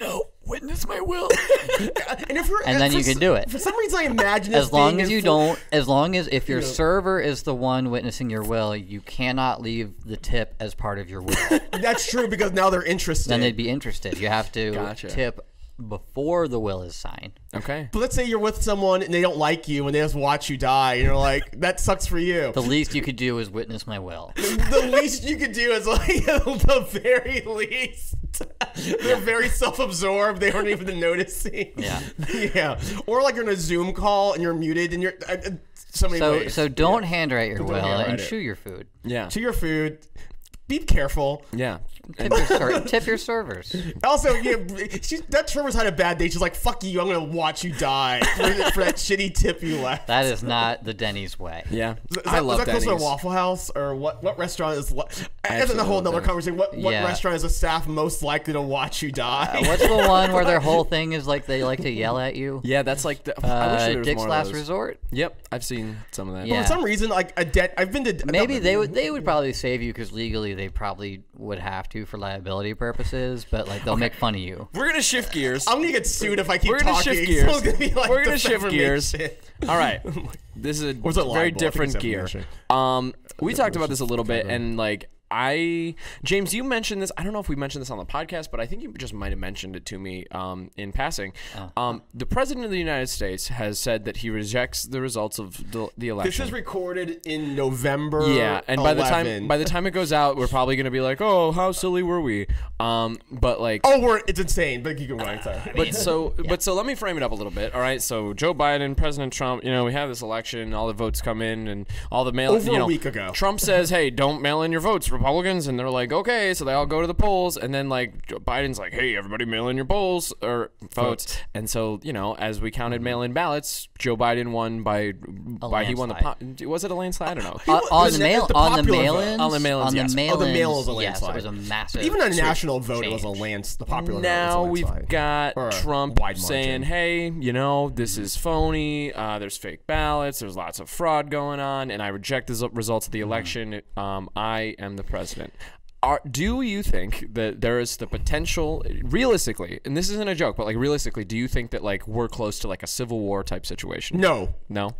"No, witness my will." And if you're And then you can do it. For some reason, I imagine as long as you full- don't, as long as if your server is the one witnessing your will, you cannot leave the tip as part of your will. That's true because now they're interested. then they'd be interested. You have to Gotcha. tip before the will is signed. okay. But let's say you're with someone and they don't like you and they just watch you die, and you're like, that sucks for you. The least you could do is witness my will. the least you could do is like the very least. They're very self-absorbed. They aren't even noticing. Yeah. yeah. Or like you're in a Zoom call and you're muted and you're uh, uh, so many So ways. so don't handwrite your will handwrite and it. chew your food. Yeah. to your food. Be careful. Yeah. Tip your, ser- tip your servers. Also, yeah, she, that server's had a bad day. She's like, "Fuck you! I'm gonna watch you die for, for that shitty tip you left." That is not the Denny's way. Yeah. Is that, I love is that close to a Waffle House or what? What restaurant is? That's actually a whole love another conversation. What, what Yeah. restaurant is the staff most likely to watch you die? Uh, what's the one where their whole thing is like they like to yell at you? Yeah, that's like the. I wish Uh, there was Dick's more Last of those. Resort. Yep, I've seen some of that. Yeah. For some reason, like a debt. I've been to Maybe they would they would probably save you because legally they probably would have to for liability purposes, but like they'll make fun of you. We're gonna shift gears. I'm gonna get sued if I keep We're gonna talking. shift gears. Someone's gonna be like, We're gonna shift defamation. gears. All right, this is a Or is it libel? I very think different it's gear. defamation. Um, we talked about this a little bit, and like I, James, you mentioned this. I don't know if we mentioned this on the podcast, but I think you just might have mentioned it to me um, in passing. Oh. Um, the president of the United States has said that he rejects the results of the, the This election. was recorded in November. Yeah, and by the time by the time it goes out, we're probably gonna be like, "Oh, how silly were we?" Um, but like, oh, we're it's insane. But you can sorry. but so but so let me frame it up a little bit. All right, so Joe Biden, President Trump, you know, we have this election, all the votes come in, and all the mail. Over you a know, week ago. Trump says, "Hey, don't mail in your votes, Republicans," and they're like, "Okay," so they all go to the polls, and then like Joe Biden's like, "Hey, everybody, mail in your polls or votes," and so you know, as we counted mail-in ballots, Joe Biden won by by he won the po- was it a landslide? I don't know. Uh, on the- the mail the on the popular vote. mail-ins On the mail-ins, on the yes. mail-ins, Oh, the mail is a yes, it was a massive Even a national vote, it was a change. lands. The popular vote now was a we've got Or Trump saying, "Hey, you know, this is phony. Uh, there's fake ballots. There's lots of fraud going on, and I reject the results of the Mm-hmm. election. Um, I am the president." are, do you think that there is the potential, realistically, and this isn't a joke, but like realistically, do you think that like we're close to like a civil war type situation? No. No.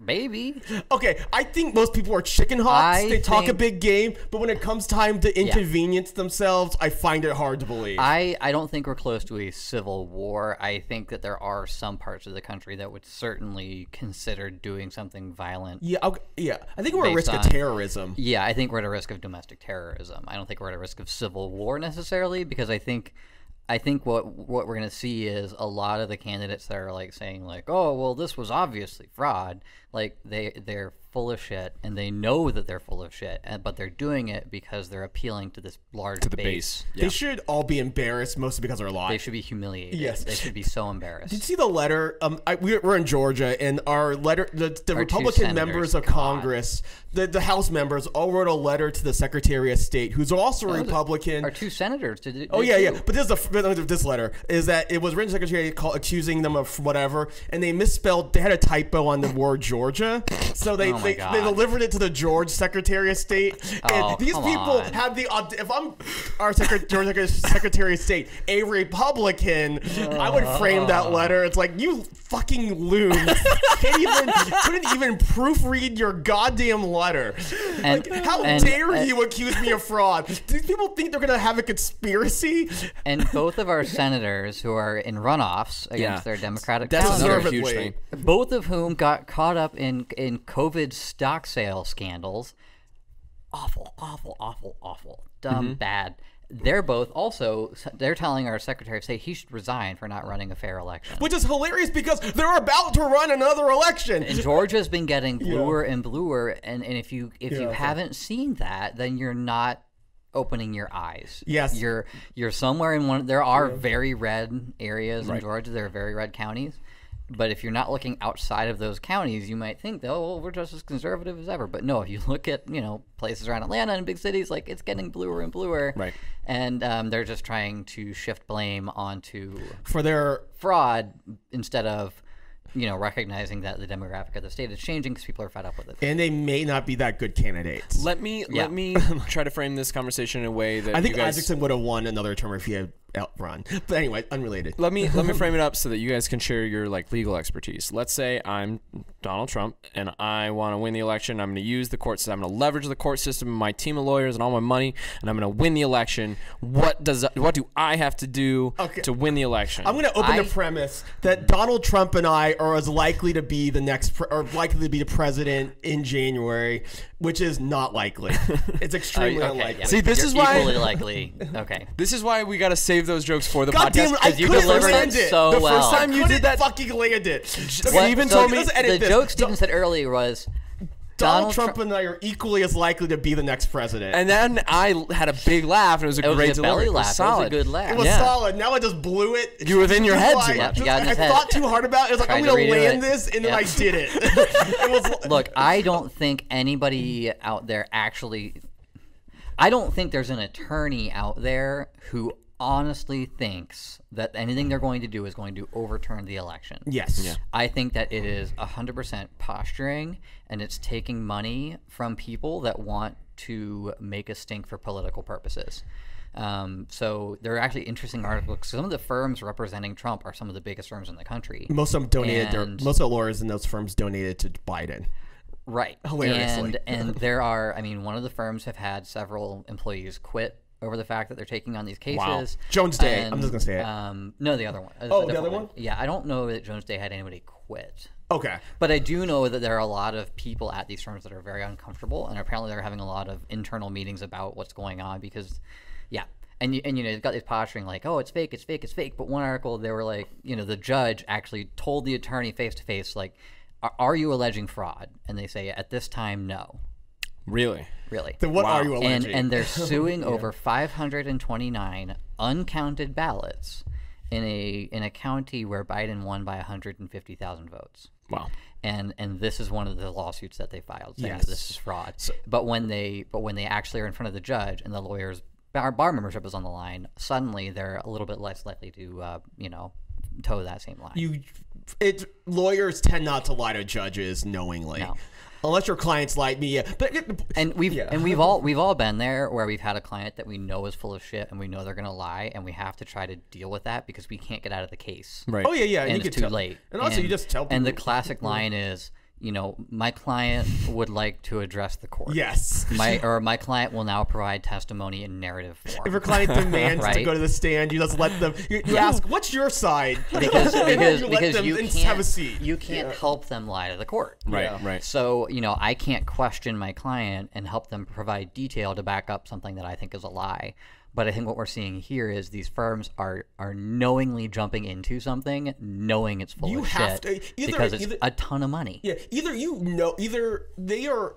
Maybe. Okay, I think most people are chicken hawks. I they talk a big game, but when it comes time to inconvenience themselves, I find it hard to believe. I, I don't think we're close to a civil war. I think that there are some parts of the country that would certainly consider doing something violent. yeah, I'll, yeah. I think we're at risk of terrorism. Yeah, I think we're at a risk of domestic terrorism. I don't think we're at a risk of civil war necessarily because I think I think what what we're going to see is a lot of the candidates that are like saying like, "Oh, well this was obviously fraud." Like they they're full of shit and they know that they're full of shit, and, but they're doing it because they're appealing to this large To the base. They should all be embarrassed, mostly because they're They should be humiliated. Yes. They should be so embarrassed. Did you see the letter? Um, I, we're, we're in Georgia, and our letter, the, the Our Republican senators, members of God. Congress, the, the House members, all wrote a letter to the Secretary of State, who's also a Republican. Our two senators did it. Oh did yeah, yeah. But this is the this letter is that it was written to Secretary call, accusing them of whatever, and they misspelled. They had a typo on the word Georgia, so they Oh my they, God. they delivered it to the Georgia Secretary of State. Oh, and Oh, these people on. have the aud- if I'm our Secretary Georgia Secretary of State, a Republican, I would frame that uh. letter. It's like you fucking loon can't even couldn't even proofread your goddamn letter. And- like, how and- dare and- you accuse me of fraud? These people think they're gonna have a conspiracy. And both of our senators who are in runoffs against Yeah. their Democratic That's another counterparts, huge Deservedly. thing. both of whom got caught up in in COVID stock sale scandals. Awful, awful, awful, awful, dumb, mm-hmm. bad. They're both also. They're telling our Secretary of State he should resign for not running a fair election. which is hilarious because they're about to run another election. And Georgia's been getting bluer and bluer, and, and if you if Yeah, you haven't seen that, then you're not opening your eyes. Yes. you're you're somewhere in one. There are very red areas in Georgia. There are very red counties, but if you're not looking outside of those counties, you might think, oh, well, we're just as conservative as ever. But no, if you look at you know places around Atlanta and big cities, like it's getting bluer and bluer. Right. And um, they're just trying to shift blame onto for their fraud instead of you know recognizing that the demographic of the state is changing because people are fed up with it. and they may not be that good candidates. Let me Yeah. let me try to frame this conversation in a way that I think you guys, Isakson would have won another term if he had outrun. But anyway, unrelated. let me let me frame it up so that you guys can share your like legal expertise. Let's say I'm Donald Trump and I want to win the election. I'm going to use the court system. I'm going to leverage the court system and my team of lawyers and all my money, and I'm going to win the election. What does what do I have to do Okay. to win the election? I'm going to open I- the premise that Donald Trump and I are as likely to be the next, or likely to be the president in January, which is not likely. It's extremely Okay, unlikely. yeah. See, this You're is why- equally likely. Okay. this is why we got to save those jokes for the God podcast. damn it! I 'cause you couldn't delivered land it it. so the well. first time you did that, fucking land it. What- Steven so told me- the, Let's edit the this. joke Steven said earlier was Donald, Donald Trump Tru- and I are equally as likely to be the next president. and then I had a big laugh, and it was a It was great a delivery. belly It was laugh. It was a solid. good laugh. It was Yeah. solid. Now I just blew it. You were within your head like- too much. You got I head. thought too hard about it. It was like, I'm Tried going to redo land it. this, and then I did it. it was, Look, I don't think anybody out there actually. I don't think there's an attorney out there who honestly thinks that anything they're going to do is going to overturn the election. yes. I think that it is 100% posturing and it's taking money from people that want to make a stink for political purposes. Um, so there are actually interesting articles. Some of the firms representing Trump are some of the biggest firms in the country. Most of them donated. Their, most of the lawyers in those firms donated to Biden. Right. Hilariously. And and there are I mean one of the firms have had several employees quit over the fact that they're taking on these cases. Jones Day. I'm just gonna say it. Um, no, the other one. Oh, the other one? Yeah, I don't know that Jones Day had anybody quit. Okay. But I do know that there are a lot of people at these firms that are very uncomfortable, and apparently they're having a lot of internal meetings about what's going on because, yeah, and you, and you know they've got this posturing like, oh, it's fake, it's fake, it's fake. But one article they were like, you know, the judge actually told the attorney face to face like, "Are- are you alleging fraud? And they say at this time, no, Really? really. Then what are you And alleging? and they're suing over 529 uncounted ballots in a in a county where Biden won by 150,000 votes Wow. and and this is one of the lawsuits that they filed saying Yes. this is fraud. but when they but when they actually are in front of the judge and the lawyer's bar, bar membership is on the line, suddenly they're a little bit less likely to uh, you know toe that same line. you, it lawyers tend not to lie to judges knowingly. No. Unless your clients like me. Yeah, but And we've Yeah. and we've all we've all been there where we've had a client that we know is full of shit and we know they're gonna lie and we have to try to deal with that because we can't get out of the case. Right. oh yeah, yeah, And you it's too tell. late. And also, you just tell people. And the classic line is, you know, my client would like to address the court. yes. My or my client will now provide testimony in narrative form. If form. your client demands to go to the stand, you just let them. You, you ask, "What's your side?" because because you because you can't have a seat. you can't help them lie to the court. Right. Yeah. Right. So, you know, I can't question my client and help them provide detail to back up something that I think is a lie. But I think what we're seeing here is these firms are are knowingly jumping into something, knowing it's full You of have shit to- either- because it's either- a ton of money. Yeah, either you know, either they are.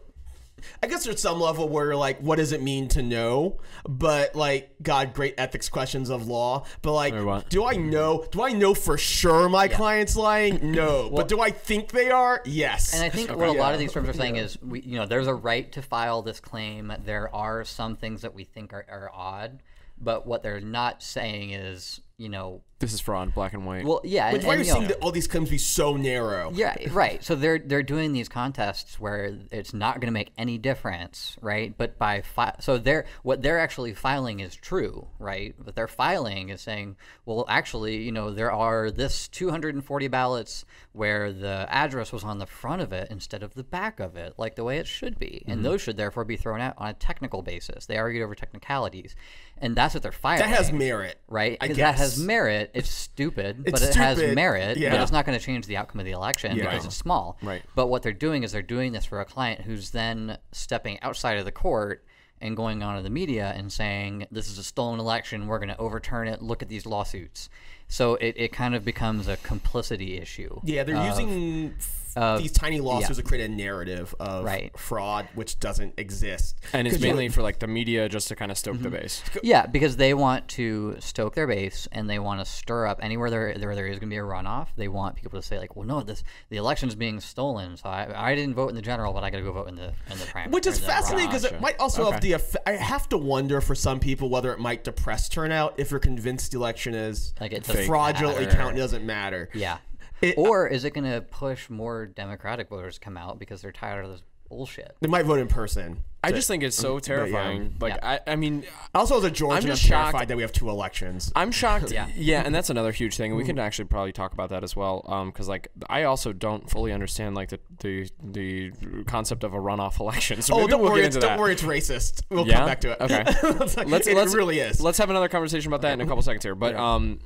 I guess there's some level where you're like, what does it mean to know? But like, God, great ethics questions of law. But like, do I know? Do I know for sure my client's lying? No. but do I think they are? Yes. And I think what a lot of these firms are saying is, we, you know, there's a right to file this claim. There are some things that we think are, are odd, but what they're not saying is, you know, This is fraud, black and white. well, yeah, Which and, why and, you're you know, seeing all these claims be so narrow. Yeah, right. So they're they're doing these contests where it's not going to make any difference, right? But by fi- so they're what they're actually filing is true, right? What they're filing is saying, well, actually, you know, there are this 240 ballots where the address was on the front of it instead of the back of it, like the way it should be, and mm-hmm. those should therefore be thrown out on a technical basis. They argued over technicalities, and that's what they're filing. That has merit, Right, I guess. that has merit. It's stupid, It's but it has stupid, merit. But it's not going to change the outcome of the election Yeah. because it's small. Right. But what they're doing is they're doing this for a client who's then stepping outside of the court and going on to the media and saying, "This is a stolen election. We're going to overturn it. Look at these lawsuits." So it, it kind of becomes a complicity issue. Yeah, they're of- using f- of- these tiny lawsuits yeah. to create a narrative of Right. fraud, which doesn't exist. and it's mainly for like the media just to kind of stoke Mm-hmm. the base. Yeah, because they want to stoke their base and they want to stir up anywhere there there, there is going to be a runoff. They want people to say like, "Well, no, this the election's being stolen, so I, I didn't vote in the general, but I got to go vote in the in the primary." Which is fascinating because it might also have the effect. I have to wonder for some people whether it might depress turnout if you're convinced the election is Like it doesn't fraudulently matter. counted doesn't matter. Yeah. It- or is it going to push more Democratic voters to come out because they're tired of this bullshit? They might vote in person. I just think it's so terrifying. Like Yeah. I, I mean, Also, as a Georgian, I'm, just shocked- terrified that we have two elections. I'm shocked. Yeah. yeah, and that's another huge thing. We Mm. can actually probably talk about that as well, because like I also don't fully understand like the the, the concept of a runoff election. So Oh, don't we'll worry, it's, don't that. worry, it's racist. We'll Yeah? come back to it. Okay. It's like- let's it let's really is. Let's have another conversation about that in a couple seconds here. But um,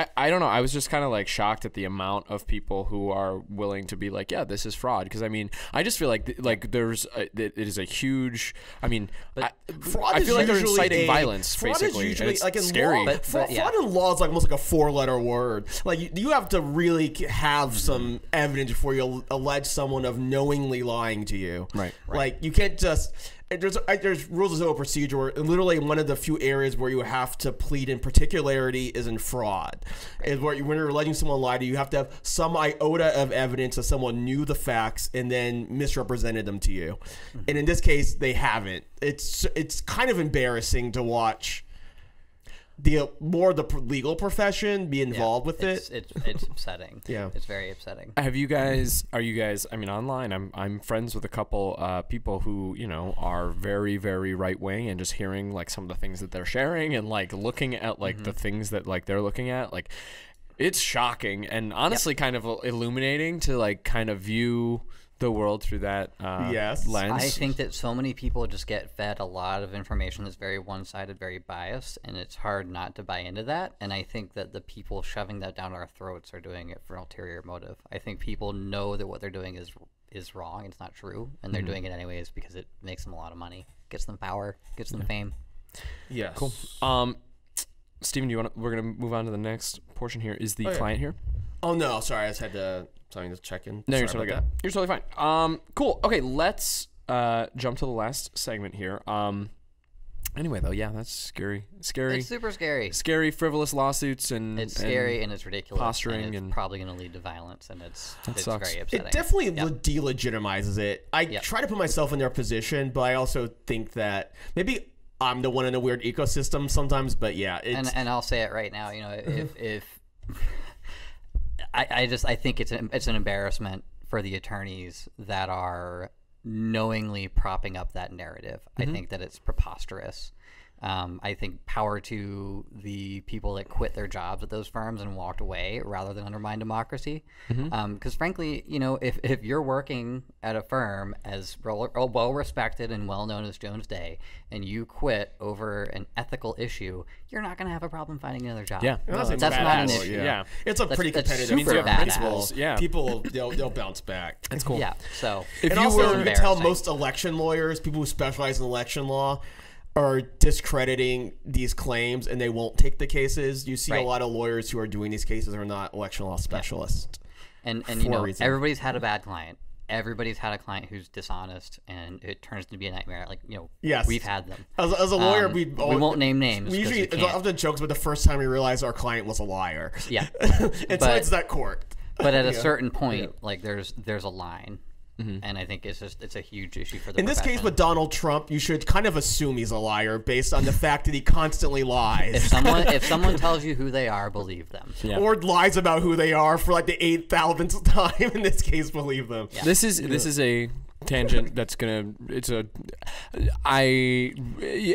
I I don't know. I was just kind of like shocked at the amount of people who are willing to be like, yeah, this is fraud. Because I mean, I just feel like th- like there's a, it it is a huge. I mean, I, Fraud I is feel like they're usually inciting a- violence fraud is basically. and usually it's like in scary. Law, But- fra- but, yeah. Fraud in law is like almost like a four-letter word. Like you, you have to really have some evidence before you allege someone of knowingly lying to you. Right. Like you can't just. There's there's rules of civil procedure. Literally, one of the few areas where you have to plead in particularity is in fraud. Is where you, when you're alleging someone lied to you, you have to have some iota of evidence that someone knew the facts and then misrepresented them to you. Mm-hmm. And in this case, they haven't. It's it's kind of embarrassing to watch the more the legal profession be involved with it's, it. It's it's upsetting. Yeah. It's very upsetting. Have you guys? Are you guys? I mean, online, I'm I'm friends with a couple uh, people who you know are very very right wing, and just hearing like some of the things that they're sharing, and like looking at like the things that like they're looking at, like it's shocking and honestly kind of illuminating to like kind of view the world through that uh, Yes. lens. I think that so many people just get fed a lot of information that's very one-sided, very biased, and it's hard not to buy into that. And I think that the people shoving that down our throats are doing it for an ulterior motive. I think people know that what they're doing is is wrong, it's not true, and they're doing it anyways because it makes them a lot of money, gets them power, gets them fame. yes. Cool. Um, Steven, do you want? to We're gonna move on to the next portion. Here is the yeah. client here. Oh no, sorry, I just had to something to check in. No, you're totally about good. You're totally fine. Um, cool. Okay, let's uh jump to the last segment here. Um, anyway, though, yeah, that's scary, scary, It's super scary. scary, frivolous lawsuits, and It's scary and it's ridiculous. posturing and it's and- probably going to lead to violence, and it's it's sucks. very It upsetting. It definitely le- delegitimizes it. I Yep. try to put myself in their position, but I also think that maybe I'm the one in a weird ecosystem sometimes. But yeah, it's and and I'll say it right now. You know, if if I, I just I think it's an, it's an embarrassment for the attorneys that are knowingly propping up that narrative. I mm-hmm. think that it's preposterous. Um, I think power to the people that quit their jobs at those firms and walked away rather than undermine democracy. Mm-hmm. Um, because frankly, you know, if, if you're working at a firm as well, uh, well respected and well known as Jones Day, and you quit over an ethical issue, you're not going to have a problem finding another job. Yeah. That's that's not an issue. Yeah. It's a That's- pretty that's competitive super field. badass. Principles. Yeah. People they'll, they'll bounce back. That's cool. Yeah. So If and you also, were- you can tell most election lawyers, people who specialize in election law, are discrediting these claims and they won't take the cases. You see a lot of lawyers who are doing these cases are not election law specialists. and and you know everybody's had a bad client everybody's had a client who's dishonest and it turns to be a nightmare like you know Yes. we've had them As, as a lawyer, Um, we we won't name names We usually we often jokes about the first time we realized our client was a liar. yeah and so But- it's that court. but at a certain point like there's there's a line and i think it's just it's a huge issue for the In this case, with Donald Trump, you should kind of assume he's a liar based on the fact that he constantly lies. if someone if someone tells you who they are believe them Yeah. or lies about who they are for like the eight thousandth time. In this case, believe them. This is this is a tangent that's gonna. It's a. I.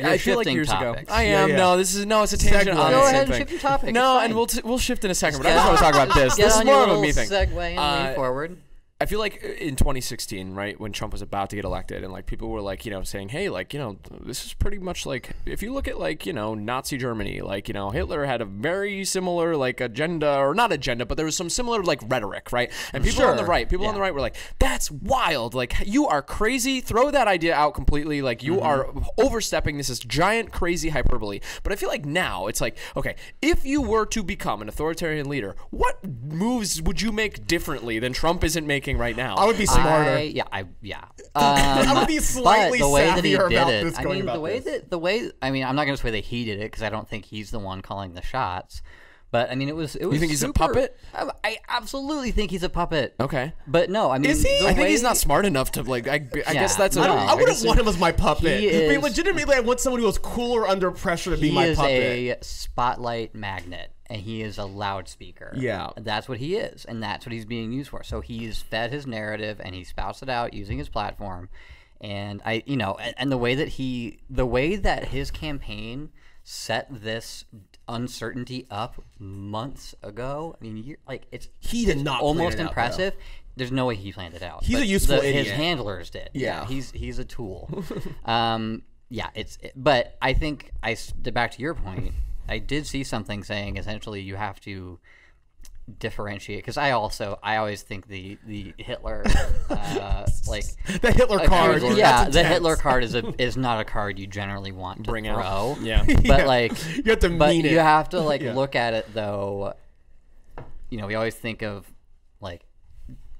I feel like years topics. ago. I am. yeah. No, this is no. It's a tangent Segue. on Go the same ahead and thing. shift your topic, No, and we'll t- we'll shift in a second. But I just want to talk about this. This is more of a me thing. segue and Uh, lean forward I feel like uh, in 2016, right, when Trump was about to get elected, and like people were like, you know, saying, hey, like, you know, this is pretty much like if you look at like, you know, Nazi Germany, like, you know, Hitler had a very similar like agenda, or not agenda, but there was some similar like rhetoric, right? And people on the right, people on the right were like, that's wild, like you are crazy. Throw that idea out completely. Like you mm-hmm. are overstepping. This is giant, crazy hyperbole. But I feel like now it's like, okay, if you were to become an authoritarian leader, what moves would you make differently than Trump isn't making right now? I would be smarter. I, yeah, I yeah. I Um, would be slightly but the way that he did about it, this I mean, about the way this. that the way I mean, I'm not going to say that he did it because I don't think he's the one calling the shots. But I mean, it was it was. think he's a super- puppet? I, I absolutely think he's a puppet. Okay. But no, I mean, Is he? the I think way- he's not smart enough to like. I, I guess Yeah, that's. a- no. I wouldn't guess- want him as my puppet. He I mean, is- legitimately, I want someone who is cooler under pressure to be He my is puppet. a spotlight magnet, and he is a loudspeaker. Yeah. that's what he is, and that's what he's being used for. So he's fed his narrative, and he spouts it out using his platform. And I, you know, and, and the way that he, the way that his campaign set this uncertainty up months ago. I mean, you're like it's He did not almost it out, impressive. There's no way he planned it out. He's a useful the- His handlers did. Yeah. he's he's a tool. um, yeah, it's. But I think I s- back to your point. I did see something saying essentially you have to differentiate because I also I always think the the Hitler uh, like the Hitler card. yeah that's the. Hitler card is a is not a card you generally want to Bring throw. out. Yeah. but Yeah. like You have to but you it. have to like Yeah. look at it though. You know, we always think of like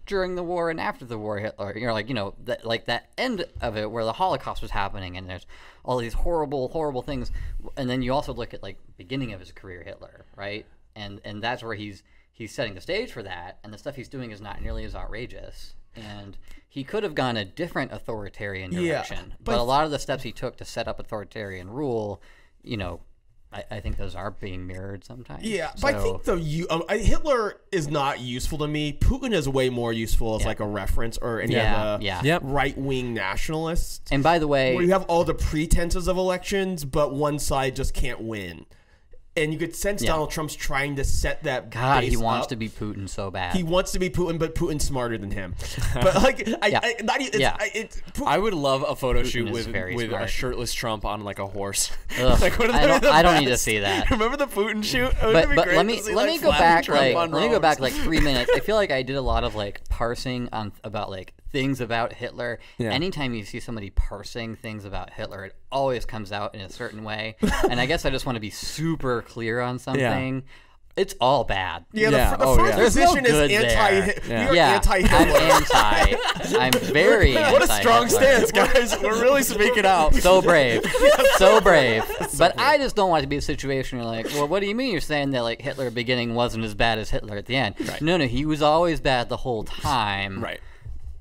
during the war and after the war Hitler. you know like, you know, that like that end of it where the Holocaust was happening and there's all these horrible, horrible things. And then you also look at like beginning of his career Hitler, right? And and that's where he's he's setting the stage for that, and the stuff he's doing is not nearly as outrageous. And he could have gone a different authoritarian Yeah, direction, but, but- a lot of the steps he took to set up authoritarian rule, you know, I, I think those are being mirrored sometimes. Yeah, but I think the you um, I, Hitler is not useful to me. Putin is way more useful as like a reference or any Yeah, of the yeah. Right wing nationalists. And by the way, where you have all the pretenses of elections, but one side just can't win. And you could sense Yeah. Donald Trump's trying to set that. God, he wants up. to be Putin so bad. He wants to be Putin, but Putin's smarter than him. But like, I, Yeah. I, not, e- it's, Yeah. I, it's, Putin, I would love a photo shoot is with very with a shirtless Trump on like a horse. Ugh, like, wouldn't I don't- I don't need to see that. Remember the Putin shoot? But but let me see, let like, me go back Trump like let me go back like three minutes. I feel like I did a lot of like parsing on about like things about Hitler. Yeah. Anytime you see somebody parsing things about Hitler, it always comes out in a certain way. and I guess I just want to be super clear on something. It's all bad. yeah, Yeah, the, fir- the oh, first yeah. There's no is anti. there. We Yeah. are Yeah, anti-Hitler. I'm anti. I'm very What a strong stance, guys. We're really speaking out. so brave, so brave. but I just don't want it to be a situation where like, well, what do you mean you're saying that like Hitler beginning wasn't as bad as Hitler at the end? No, no, he was always bad the whole time. Right.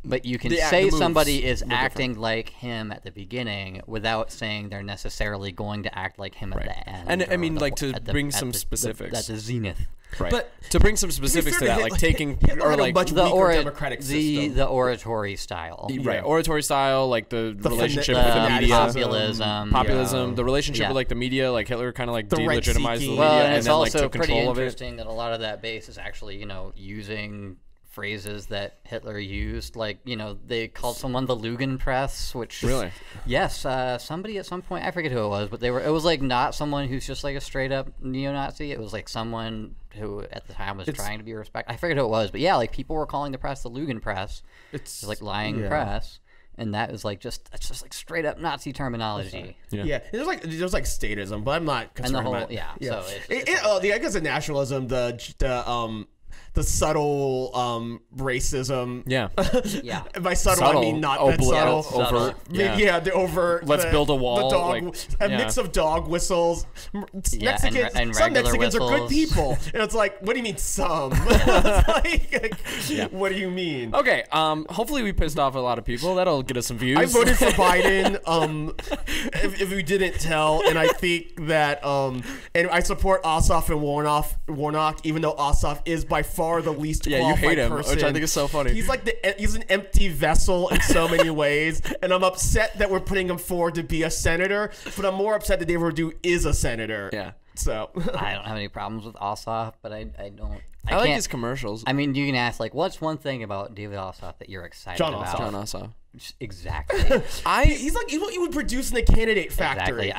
But you can The say the somebody is were acting like him at the beginning without saying they're necessarily going to act like him at the end. And, I mean, the- like, to the- bring some the- the- specifics. At the zenith. Right. But to bring some specifics to that, to like taking Hitler or like much the weaker democratic the system. the oratory style. right oratory style, like the, relationship fana- with the media, populism, populism, yeah. the relationship Yeah. with like the media, like Hitler kind of like The delegitimized the media Well, and and it's then like also took pretty control of it. interesting that a lot of that base is actually, you know, using phrases that Hitler used. Like, you know, they called someone the Lugenpress, which Really? yes, uh, somebody at some point I forget who it was, but they were. It was like not someone who's just like a straight up neo-Nazi. It was like someone who at the time was trying to be respect. I forget who it was, but yeah, like people were calling the press the Lugenpress. It's like lying yeah. press. And that was like just it's just like straight up Nazi terminology. Yeah. Yeah, there's like there's like statism, but I'm not concerned whole- about. yeah, so it's- it's it- like- uh, the, I guess the nationalism, the the um the subtle um racism. Yeah. Yeah. By subtle, Subtle, I mean not that obli- subtle. Subtle. overt. Yeah. Yeah. the over. Let's the- build a wall, The dog, like, a yeah. mix of dog whistles. Yeah, Mexicans, and some regular Mexicans are good people, and it's like, what do you mean some? It's like, what do you mean? Okay. Um. Hopefully, we pissed off a lot of people. That'll get us some views. I voted for Biden. Um, if, if we didn't tell, and I think that um, and I support Ossoff and Warnock. Warnock, even though Ossoff is by far the least Yeah, you qualified hate him, which. I think is so funny. He's like the he's an empty vessel in so many ways, and I'm upset that we're putting him forward to be a senator. But I'm more upset that David Perdue is a senator. Yeah. So I don't have any problems with Ossoff, but I, I don't. I, I like his commercials. I mean, you can ask like, what's one thing about David Ossoff that you're excited Jon about? Ossoff. Jon Ossoff. Exactly. I he's like what you would produce in the candidate factory. exactly.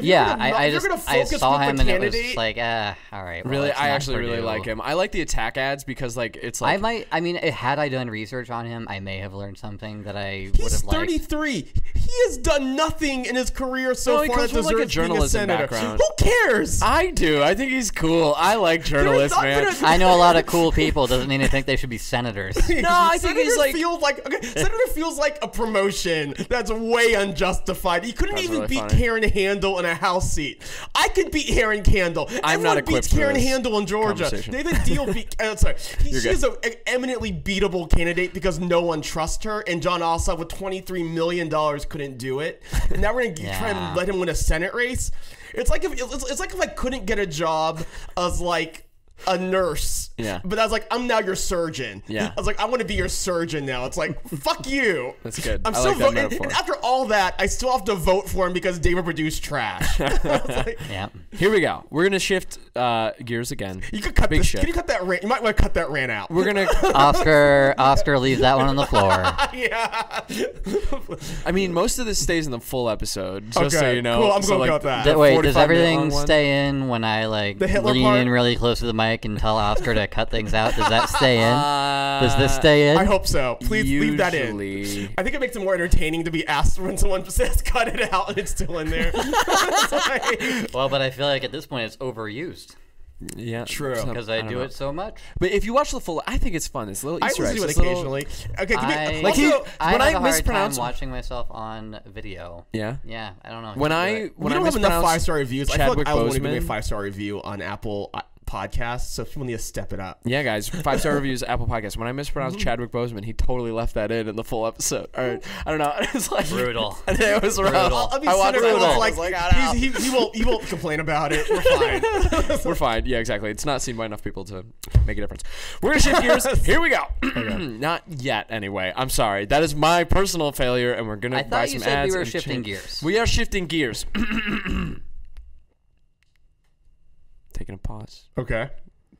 I, yeah, gonna I, I just I saw him and it was like, uh, all right. well, really, I actually really like him. I like the attack ads because like it's like I might. I mean, had I done research on him, I may have learned something that I would have liked. 33. He has done nothing in his career so No, he far comes that from, like, a deserves being a journalism background. Who cares? I do. I think he's cool. I like journalists, man. gonna- I know a lot of cool people. Doesn't mean I think they should be senators. No, I think Senator he's like- feels like okay, Senator feels like a promotion that's way unjustified. He couldn't That's even really beat funny. Karen Handel in a House seat. I could beat Karen Handel. I'm Everyone not beats Karen Handel in Georgia. David Deal beat. Uh, sorry, he, she good. is an eminently beatable candidate because no one trusts her, and Jon Ossoff with 23 million dollars couldn't do it. And now we're gonna try and let him win a Senate race. It's like if it's, it's like if I couldn't get a job as like a nurse. Yeah. But I was like, I'm now your surgeon. Yeah. I was like, I want to be your surgeon now. It's like, fuck you. That's good. I'm I still like voting. metaphor. And after all that, I still have to vote for him because David produced trash. Like, yeah. Here we go. We're gonna shift uh, gears again. you could cut Big this. shift. Can you cut that rant? You might want to cut that rant out. We're gonna. Oscar, Oscar, leave that one on the floor. yeah. I mean, most of this stays in the full episode, just so Okay, you know. cool, I'm So, gonna like, go with that. the Th- Wait, does everything stay in when I like The lean part? in really close to the mic and tell Oscar to cut things out? Does that stay in? Uh, does this stay in? I hope so. Please leave that in. Usually- I think it makes it more entertaining to be asked when someone says cut it out and it's still in there. Like- Well, but I feel like at this point it's overused Yeah, True. because I, don't do know. it so much. But if you watch the full, I think it's fun. It's a little I Easter listen eggs. to it it's little- occasionally. Okay, give me, I, Like he- I when have I a hard mispronounce- time watching myself on video. Yeah. Yeah, I don't know. When do I it. when we I don't have enough five star reviews. I Chadwick feel like I want to give me a five star review on Apple Podcasts, so people need to step it up. Yeah, guys, five star reviews, Apple Podcast. When I mispronounced Mm-hmm. Chadwick Boseman, he totally left that in in the full episode. Or I don't know. It's like Brutal. it was rough. Brutal. I'll be I watched cynical. it. I like, was like, "Ah, he's, he, he won't he won't complain about it. We're fine. We're fine. Yeah, exactly. It's not seen by enough people to make a difference. We're gonna shift gears. Here we go. not yet, anyway. I'm sorry. That is my personal failure, and we're gonna I buy thought some you said ads we were shifting change- gears. We are shifting gears. Taking a pause. okay.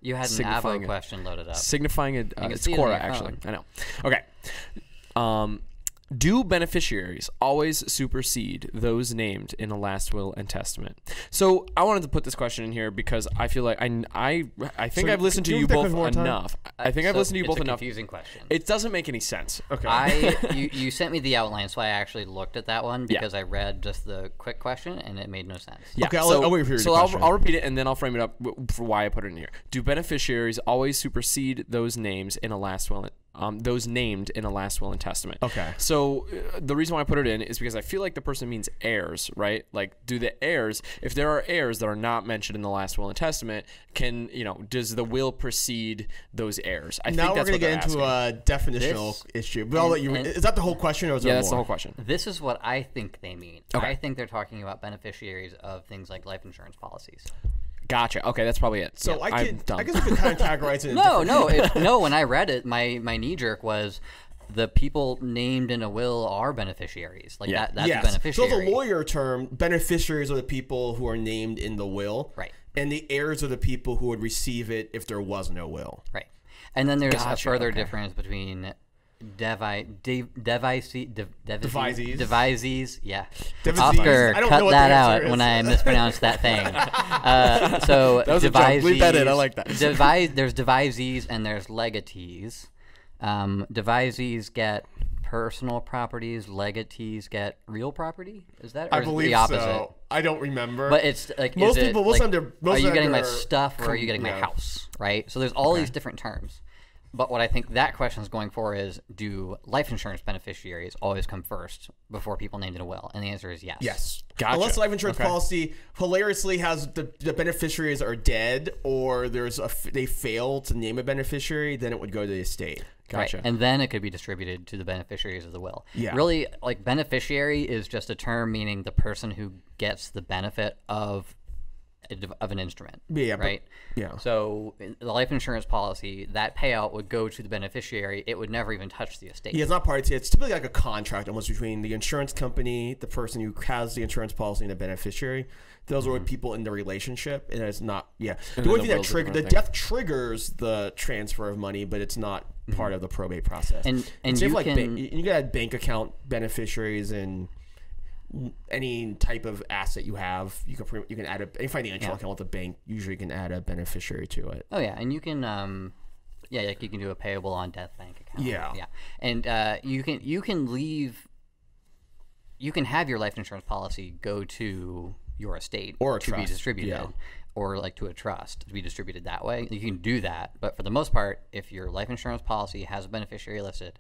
You had an Avvo question loaded up. signifying it. Uh, it's see it Quora, actually. I know. Okay. Um, do beneficiaries always supersede those named in a last will and testament? So I wanted to put this question in here because I feel like I I, I think So I've listened to you you repeat that both question one more time? enough. I think I've listened to you it's both a enough. confusing question. It doesn't make any sense. Okay. I you, you sent me the outline, so I actually looked at that one Yeah. because I read just the quick question and it made no sense. Yeah, Okay, I'll- so, I'll wait for your so I'll. I'll repeat it and then I'll frame it up for why I put it in here. Do beneficiaries always supersede those names in a last will? Um, those named in a last will and testament. Okay. So uh, the reason why I put it in is because I feel like the person means heirs, right? Like, do the heirs, if there are heirs that are not mentioned in the last will and testament, can you know, does the will precede those heirs? I now think we're that's gonna what they're get into asking. a definitional This- issue. But I'll let you. is that the whole question, or is yeah, there that's the whole question. This is what I think they mean. Okay. I think they're talking about beneficiaries of things like life insurance policies. Gotcha. Okay, that's probably it. So Yeah, I I'm. I guess we could kind of categorize it. No, no, it, no. When I read it, my my knee jerk was the people named in a will are beneficiaries. Like Yeah. that. That's yes. a beneficiary. So the lawyer term, beneficiaries are the people who are named in the will, Right. And the heirs are the people who would receive it if there was no will. Right. And then there's Gotcha, a further okay. difference between devi de, devise de, Devisees. devisees. Yeah. Devisees. Oscar, I don't know cut what the that answer out is. when I mispronounce that thing. Uh, so That was a joke. Bleep that in. I devisees- like that. Devise, there's devisees and there's legatees. Um, devisees get personal properties. Legatees get real property. Is that or I is it believe the opposite? so. I don't remember. But it's like Most is it, people- most like, of them- most are of you them getting my are stuff or are you getting my yeah. house? Right. So there's all these different terms. But what I think that question is going for is do life insurance beneficiaries always come first before people named in a will? And the answer is yes. Yes. Gotcha. Unless life insurance Okay. policy hilariously has the, the beneficiaries are dead or there's a f- they fail to name a beneficiary, then it would go to the estate. Gotcha. Right. And then it could be distributed to the beneficiaries of the will. Yeah. Really, like beneficiary is just a term meaning the person who gets the benefit of a dev- of an instrument. Yeah, but- Right. yeah. So the life insurance policy, that payout would go to the beneficiary. It would never even touch the estate. Yeah, it's not part of it. It's typically like a contract almost between the insurance company, the person who has the insurance policy, and the beneficiary. Those are mm-hmm. people in the relationship, and it's not. Yeah, the only thing that will's a trigger the thing. death triggers the transfer of money, but it's not part mm-hmm. of the probate process. And- and Same you with, like can- ba- you can add bank account beneficiaries and any type of asset you have. You can you can add a any financial Yeah. account with a bank. Usually, can add a beneficiary to it. Oh yeah, and you can um yeah, like you can do a payable on death bank account. Yeah. Yeah. And uh you can you can leave you can have your life insurance policy go to your estate Or to be distributed yeah. or like to a trust to be distributed that way. You can do that, but for the most part, if your life insurance policy has a beneficiary listed,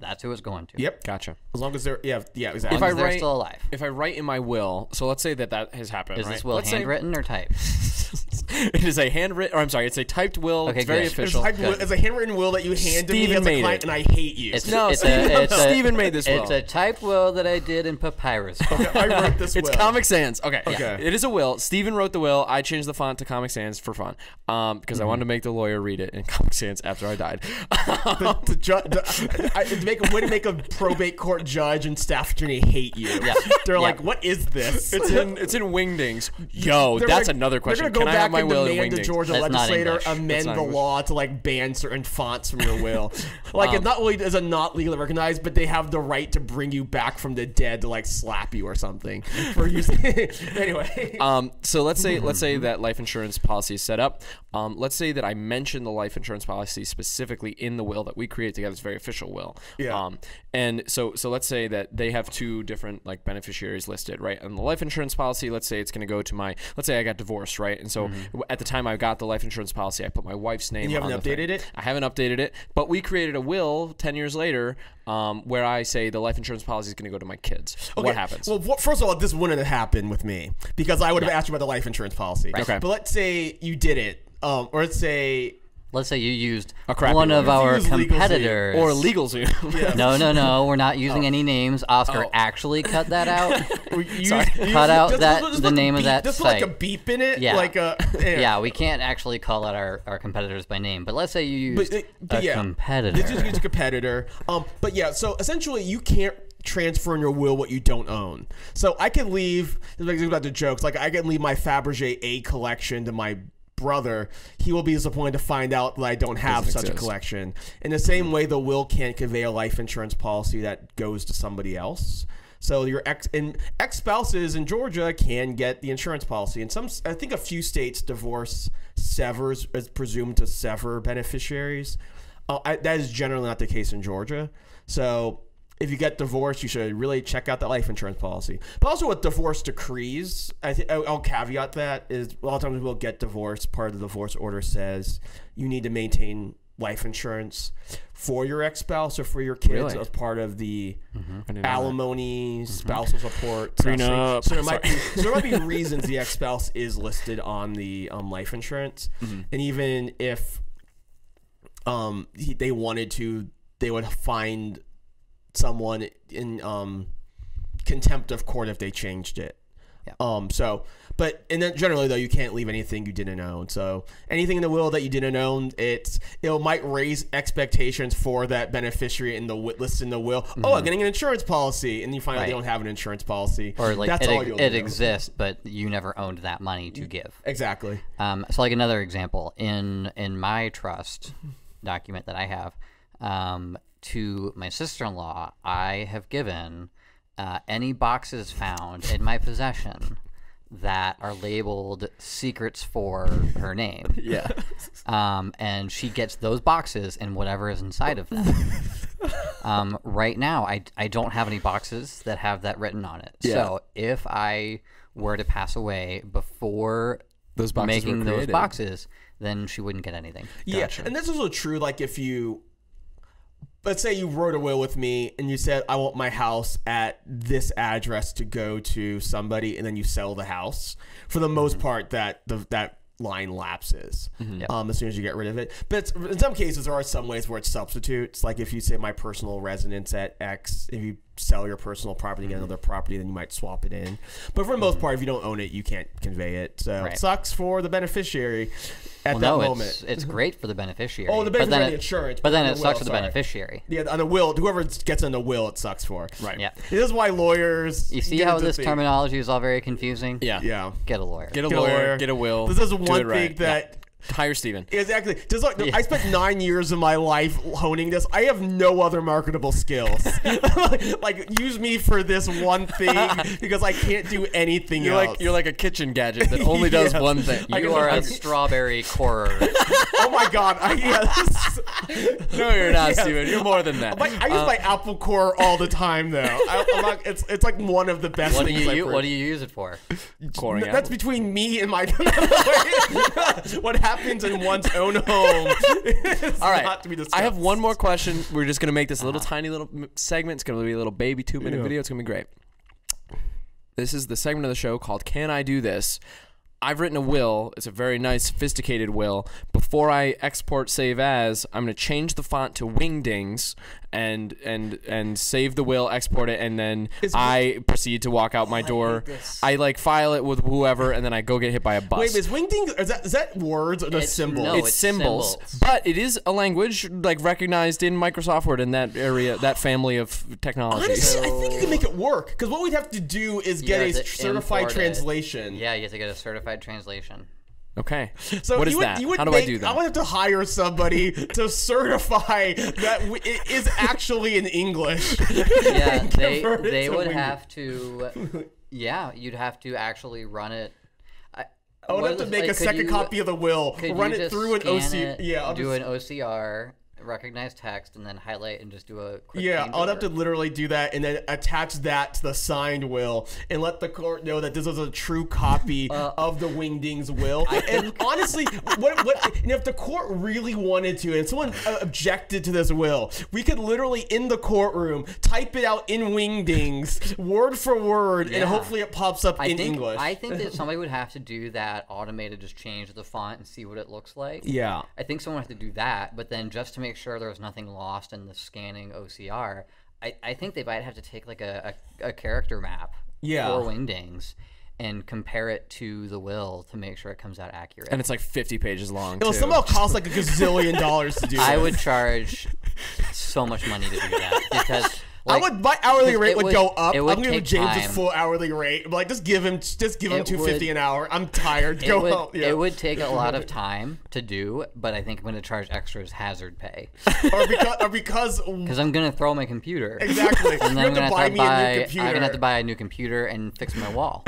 that's who it's going to. Yep. Gotcha. As long as they're yeah yeah exactly. If I As they're write- still alive. If I write in my will, so let's say that that has happened. Is right? this will Let's say- handwritten or typed? it is a handwritten, or I'm sorry, it's a typed will. Okay, it's very good. Official. type will- it's a handwritten will that you hand to me as a made client, it. and I hate you. It's, No, it's Steven- a, it's a, Steven made this It's a typed will that I did in papyrus. I wrote this It's. Comic Sans. Okay. Okay. It is a will. Steven wrote the will. I changed the font to Comic Sans for fun, um, because I Mm-hmm. wanted to make the lawyer read it in Comic Sans after I died. the, the ju- the, I, to make a way to make a probate court judge and staff attorney hate you. Yeah. They're Yeah. like, "What is this?" it's in it's in Wingdings. Yo, They're that's like- another question. They're gonna Can go I have back my and will in demand the Georgia That's legislator amend the English. law to like ban certain fonts from your will. like Um, it not only is it not legally recognized, but they have the right to bring you back from the dead to like slap you or something for using. anyway, Um, so let's say let's Mm-hmm. say that life insurance policy is set up. Um, let's say that I mention the life insurance policy specifically in the will that we create together. It's a very official will. Yeah. Um, and so so let's say that they have two different like beneficiaries listed, right? And the life insurance policy, let's say it's going to go to my. Let's say I got divorced, right? And so w- at the time I got the life insurance policy, I put my wife's name. Mm-hmm. you haven't on updated it? I haven't updated it, but we created a will ten years later, um, where I say the life insurance policy is going to go to my kids. What happens? Well, first of all, this wouldn't have happened with me because I would have asked you about the life insurance policy. Okay. But let's say you did it, um, or let's say Let's say you used crappy one of lawyer. our Use LegalZoom competitors. or LegalZoom. No, no, no. We're not using Oh. any names. Oscar, actually cut that out. or you Sorry. you- Cut out just- that- just the put name of beep- that Just put like a beep in it. Yeah. Like a yeah, we can't actually call out our, our competitors by name. But let's say you But, used uh, but a yeah, competitor. This is use a competitor. Um, but yeah, so essentially you can't transfer in your will what you don't own. So I can leave. This makes about the jokes. Like I can leave my Fabergé A collection to my brother. He will be disappointed to find out that I don't have Doesn't such a collection. In the same way, the will can't convey a life insurance policy that goes to somebody else. So your ex and ex spouses in Georgia can get the insurance policy. And some, I think, a few states divorce severs is presumed to sever beneficiaries. Uh, I, that is generally not the case in Georgia. So if you get divorced, you should really check out that life insurance policy. But also with divorce decrees, I think I'll caveat that is a lot of times we'll get divorced. Part of the divorce order says you need to maintain life insurance for your ex-spouse or for your kids Really? as part of the I didn't know that. alimony, spousal support, Prenup. So there might be so there might be reasons the ex-spouse is listed on the um, life insurance, and even if um he, they wanted to, they would find someone in um contempt of court if they changed it. Um. So, but and then generally though, you can't leave anything you didn't own. So anything in the will that you didn't own, it's it might raise expectations for that beneficiary in the list in the will. Oh, I'm getting an insurance policy, and you find out they don't have an insurance policy, Or like that's it, you'll it exists, but you never owned that money to give. Exactly. Um, so, like another example in in my trust document that I have um, to my sister in law, I have given uh, any boxes found in my possession that are labeled secrets for her name. Yeah. Um, and she gets those boxes and whatever is inside of them. um, right now, I, I don't have any boxes that have that written on it. Yeah. So if I were to pass away before Those boxes making those boxes, then she wouldn't get anything. Yeah, and this is also true. Like if you, let's say you wrote a will with me and you said I want my house at this address to go to somebody, and then you sell the house. For the most part, that the that line lapses um, as soon as you get rid of it. But it's, in some cases, there are some ways where it substitutes. Like if you say my personal residence at X, if you sell your personal property and get mm-hmm. another property, then you might swap it in. But for the most mm-hmm. part, if you don't own it, you can't convey it. So it sucks for the beneficiary at Well, that no, moment. it's it's great for the beneficiary. Oh, the but then beneficiary it- insurance, But but then the it will, sucks for the sorry. beneficiary. Yeah, on the will, whoever gets on the will, it sucks for. Right. Yeah. This is why lawyers. You see get how into this things. terminology is all very confusing? Yeah. Yeah. Get a lawyer. Get a Get a lawyer, lawyer. Get a will. This is do one it right. thing that. Hire Steven. Exactly. Just like I spent nine years of my life honing this. I have no other marketable skills. like use me for this one thing because I can't do anything You're else. like you're like a kitchen gadget that only does Yes. one thing. You are a strawberry corer. oh my god! I, yeah, this, no, you're not, Yes. Steven. You're more than that. like, I use uh, my Apple Core all the time though. I, I'm not, it's it's like one of the best what do things you I've u- heard. What do you use it for? Coring Th- That's apple. between me and my. what happens in one's own home. All right. Not to be I have one more question. We're just gonna make this a little uh-huh. tiny little segment. It's gonna be a little baby two minute Yeah. video. It's gonna be great. This is the segment of the show called "Can I Do This." I've written a will. It's a very nice, sophisticated will. Before I export save as, I'm gonna change the font to Wingdings and and and save the will, export it, and then Is- I proceed to walk out my door. this. I like file it with whoever, and then I go get hit by a bus. Wait, is wingding? Is that is that words or the It's- symbol? no, it's, it's symbols, symbols. but it is a language like recognized in Microsoft Word in that area, that family of technologies. Honestly, I think you can make it work because what we'd have to do is get have a to certified import it. translation. Yeah, you have to get a certified translation. Okay, So what is would, that? Would How do make, I do that? I would have to hire somebody to certify that w- it is actually in English. Yeah, they they would have to. Yeah, you'd have to actually run it. I, I would have to is- make like, a second you- copy of the will, run it through an OCR. yeah, I'll do just- an OCR, recognize text, and then highlight and just do a quick Yeah, change I'll have to literally do that and then attach that to the signed will and let the court know that this is a true copy of the Wingdings will. and honestly, what, what and if the court really wanted to and someone uh, objected to this will, we could literally in the courtroom type it out in Wingdings, word for word, and hopefully it pops up I in think English. I think that somebody would have to do that automated, just change the font and see what it looks like. yeah. I think someone would have to do that, but then just to make sure there was nothing lost in the scanning OCR, I, I think they might have to take like a, a, a character map Yeah. for Wingdings and compare it to the will to make sure it comes out accurate. and it's like 50 pages long. It'll too. somehow cost like a gazillion dollars to do I this. would charge so much money to do that because like, I would my hourly rate would, would- go up. it I'm would gonna give James his full hourly rate. I'm like, just give him, just give him two fifty an hour. I'm tired. it Go would, home. Yeah. it would take a lot of time to do, but I think I'm going to charge extra as hazard pay or because, or because because I'm going to throw my computer. exactly. And then I'm have to gonna buy have to buy. a new I'm computer. gonna have to buy a new computer and fix my wall.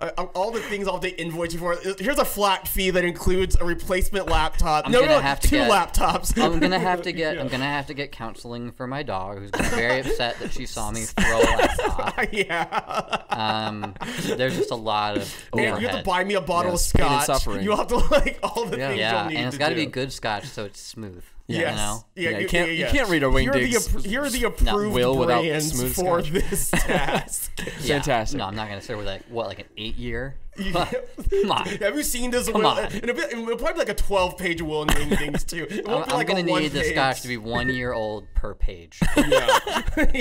Uh, all the things I'll have to invoice you for. Here's a flat fee that includes a replacement laptop. no, gonna no, have to two get- laptops. I'm gonna have to get. I'm gonna have to get counseling for my dog, who's been very upset that she saw me throw a laptop. yeah. Um, there's just a lot of And you have to buy me a bottle Yes, of pain and scotch. suffering. You have to like all the Yeah. things Yeah, you'll need and it's to got to be good scotch so it's smooth. Yes. know? Yeah, you can't- you can't read a here are, the, Wingdix appro- here are the approved Will without brands smooth for scotch. this task. Yeah. Fantastic. No, I'm not gonna start with like what, like an eight year. Come on. Have you seen this? Come Will- on. And it'll, be, it'll probably be like a 12 page Will and Wingdings too. It I'm, won't I'm like gonna need this scotch to be one year old per page. Yeah.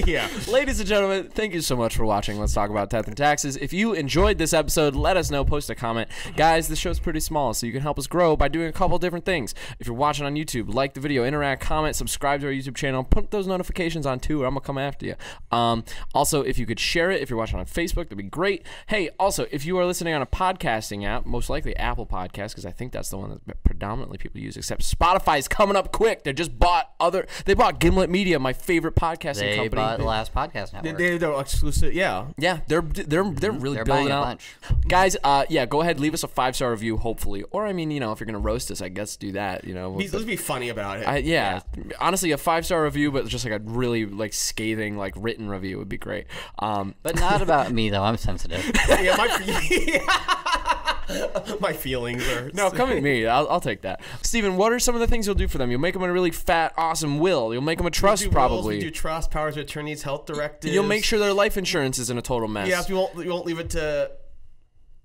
yeah. Ladies and gentlemen, thank you so much for watching. Let's talk about death and taxes. If you enjoyed this episode, let us know. Post a comment, guys. The show's pretty small, so you can help us grow by doing a couple different things. If you're watching on YouTube, like the video, interact, comment, subscribe to our YouTube channel, put those notifications on too, or I'm gonna come after you. Um, also, if you could share it, if you're watching on Facebook, that'd be great. Hey, also, if you are listening on a podcasting app, most likely Apple Podcast, because I think that's the one that predominantly people use. Except Spotify is coming up quick. They just bought other. They bought Gimlet Media, my favorite podcasting They company. bought the last podcast They, network. they, they're exclusive. Yeah. Yeah, they're they're they're really They're building buying a out. bunch. Guys, uh, yeah, go ahead, leave us a five star review, hopefully, or I mean, you know, if you're gonna roast us, I guess do that. You know, Be, let's be funny about it. I, yeah, honestly, a five star review, but just like a really like scathing like written review would be great. Um, But not about me though. I'm sensitive. yeah, my, my feelings are. no, come at me. I'll, I'll take that. Steven, what are some of the things you'll do for them? You'll make them a really fat, awesome will. You'll make them a We trust, do wills, probably. we do trust, powers of attorneys, health directives. You'll make sure their life insurance isn't a total mess. Yeah, you won't. You won't leave it to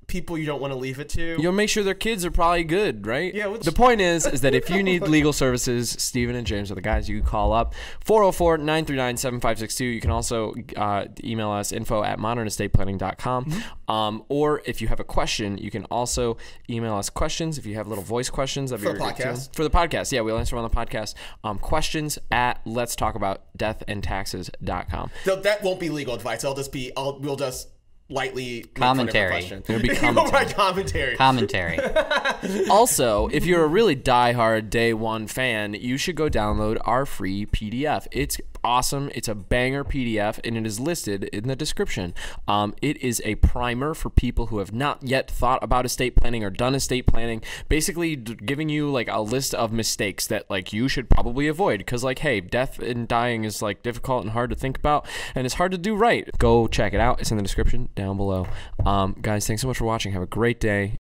people you don't want to leave it to. You'll make sure their kids are probably good, right? Yeah, The point is, is that if you need legal services, Steven and James are the guys you can call up. 404-939-7562. You can also uh, email us info at modernestateplanning.com. Mm-hmm. Um, or if you have a question, you can also email us questions. If you have little voice questions, that'd For be the podcast. For the podcast, yeah, we'll answer them on the podcast. Um, questions at let's talk about deathandtaxes.com. So that won't be legal advice. I'll just be. I'll. We'll just lightly make fun of your Commentary. question. It'll be by commentary. Commentary. Also, if you're a really diehard day one fan, you should go download our free PDF. It's awesome. It's a banger PDF, and it is listed in the description. Um, it is a primer for people who have not yet thought about estate planning or done estate planning. Basically, giving you like a list of mistakes that like you should probably avoid. Because like, hey, death and dying is like difficult and hard to think about, and it's hard to do right. Go check it out. It's in the description down below. Um, guys, thanks so much for watching. Have a great day,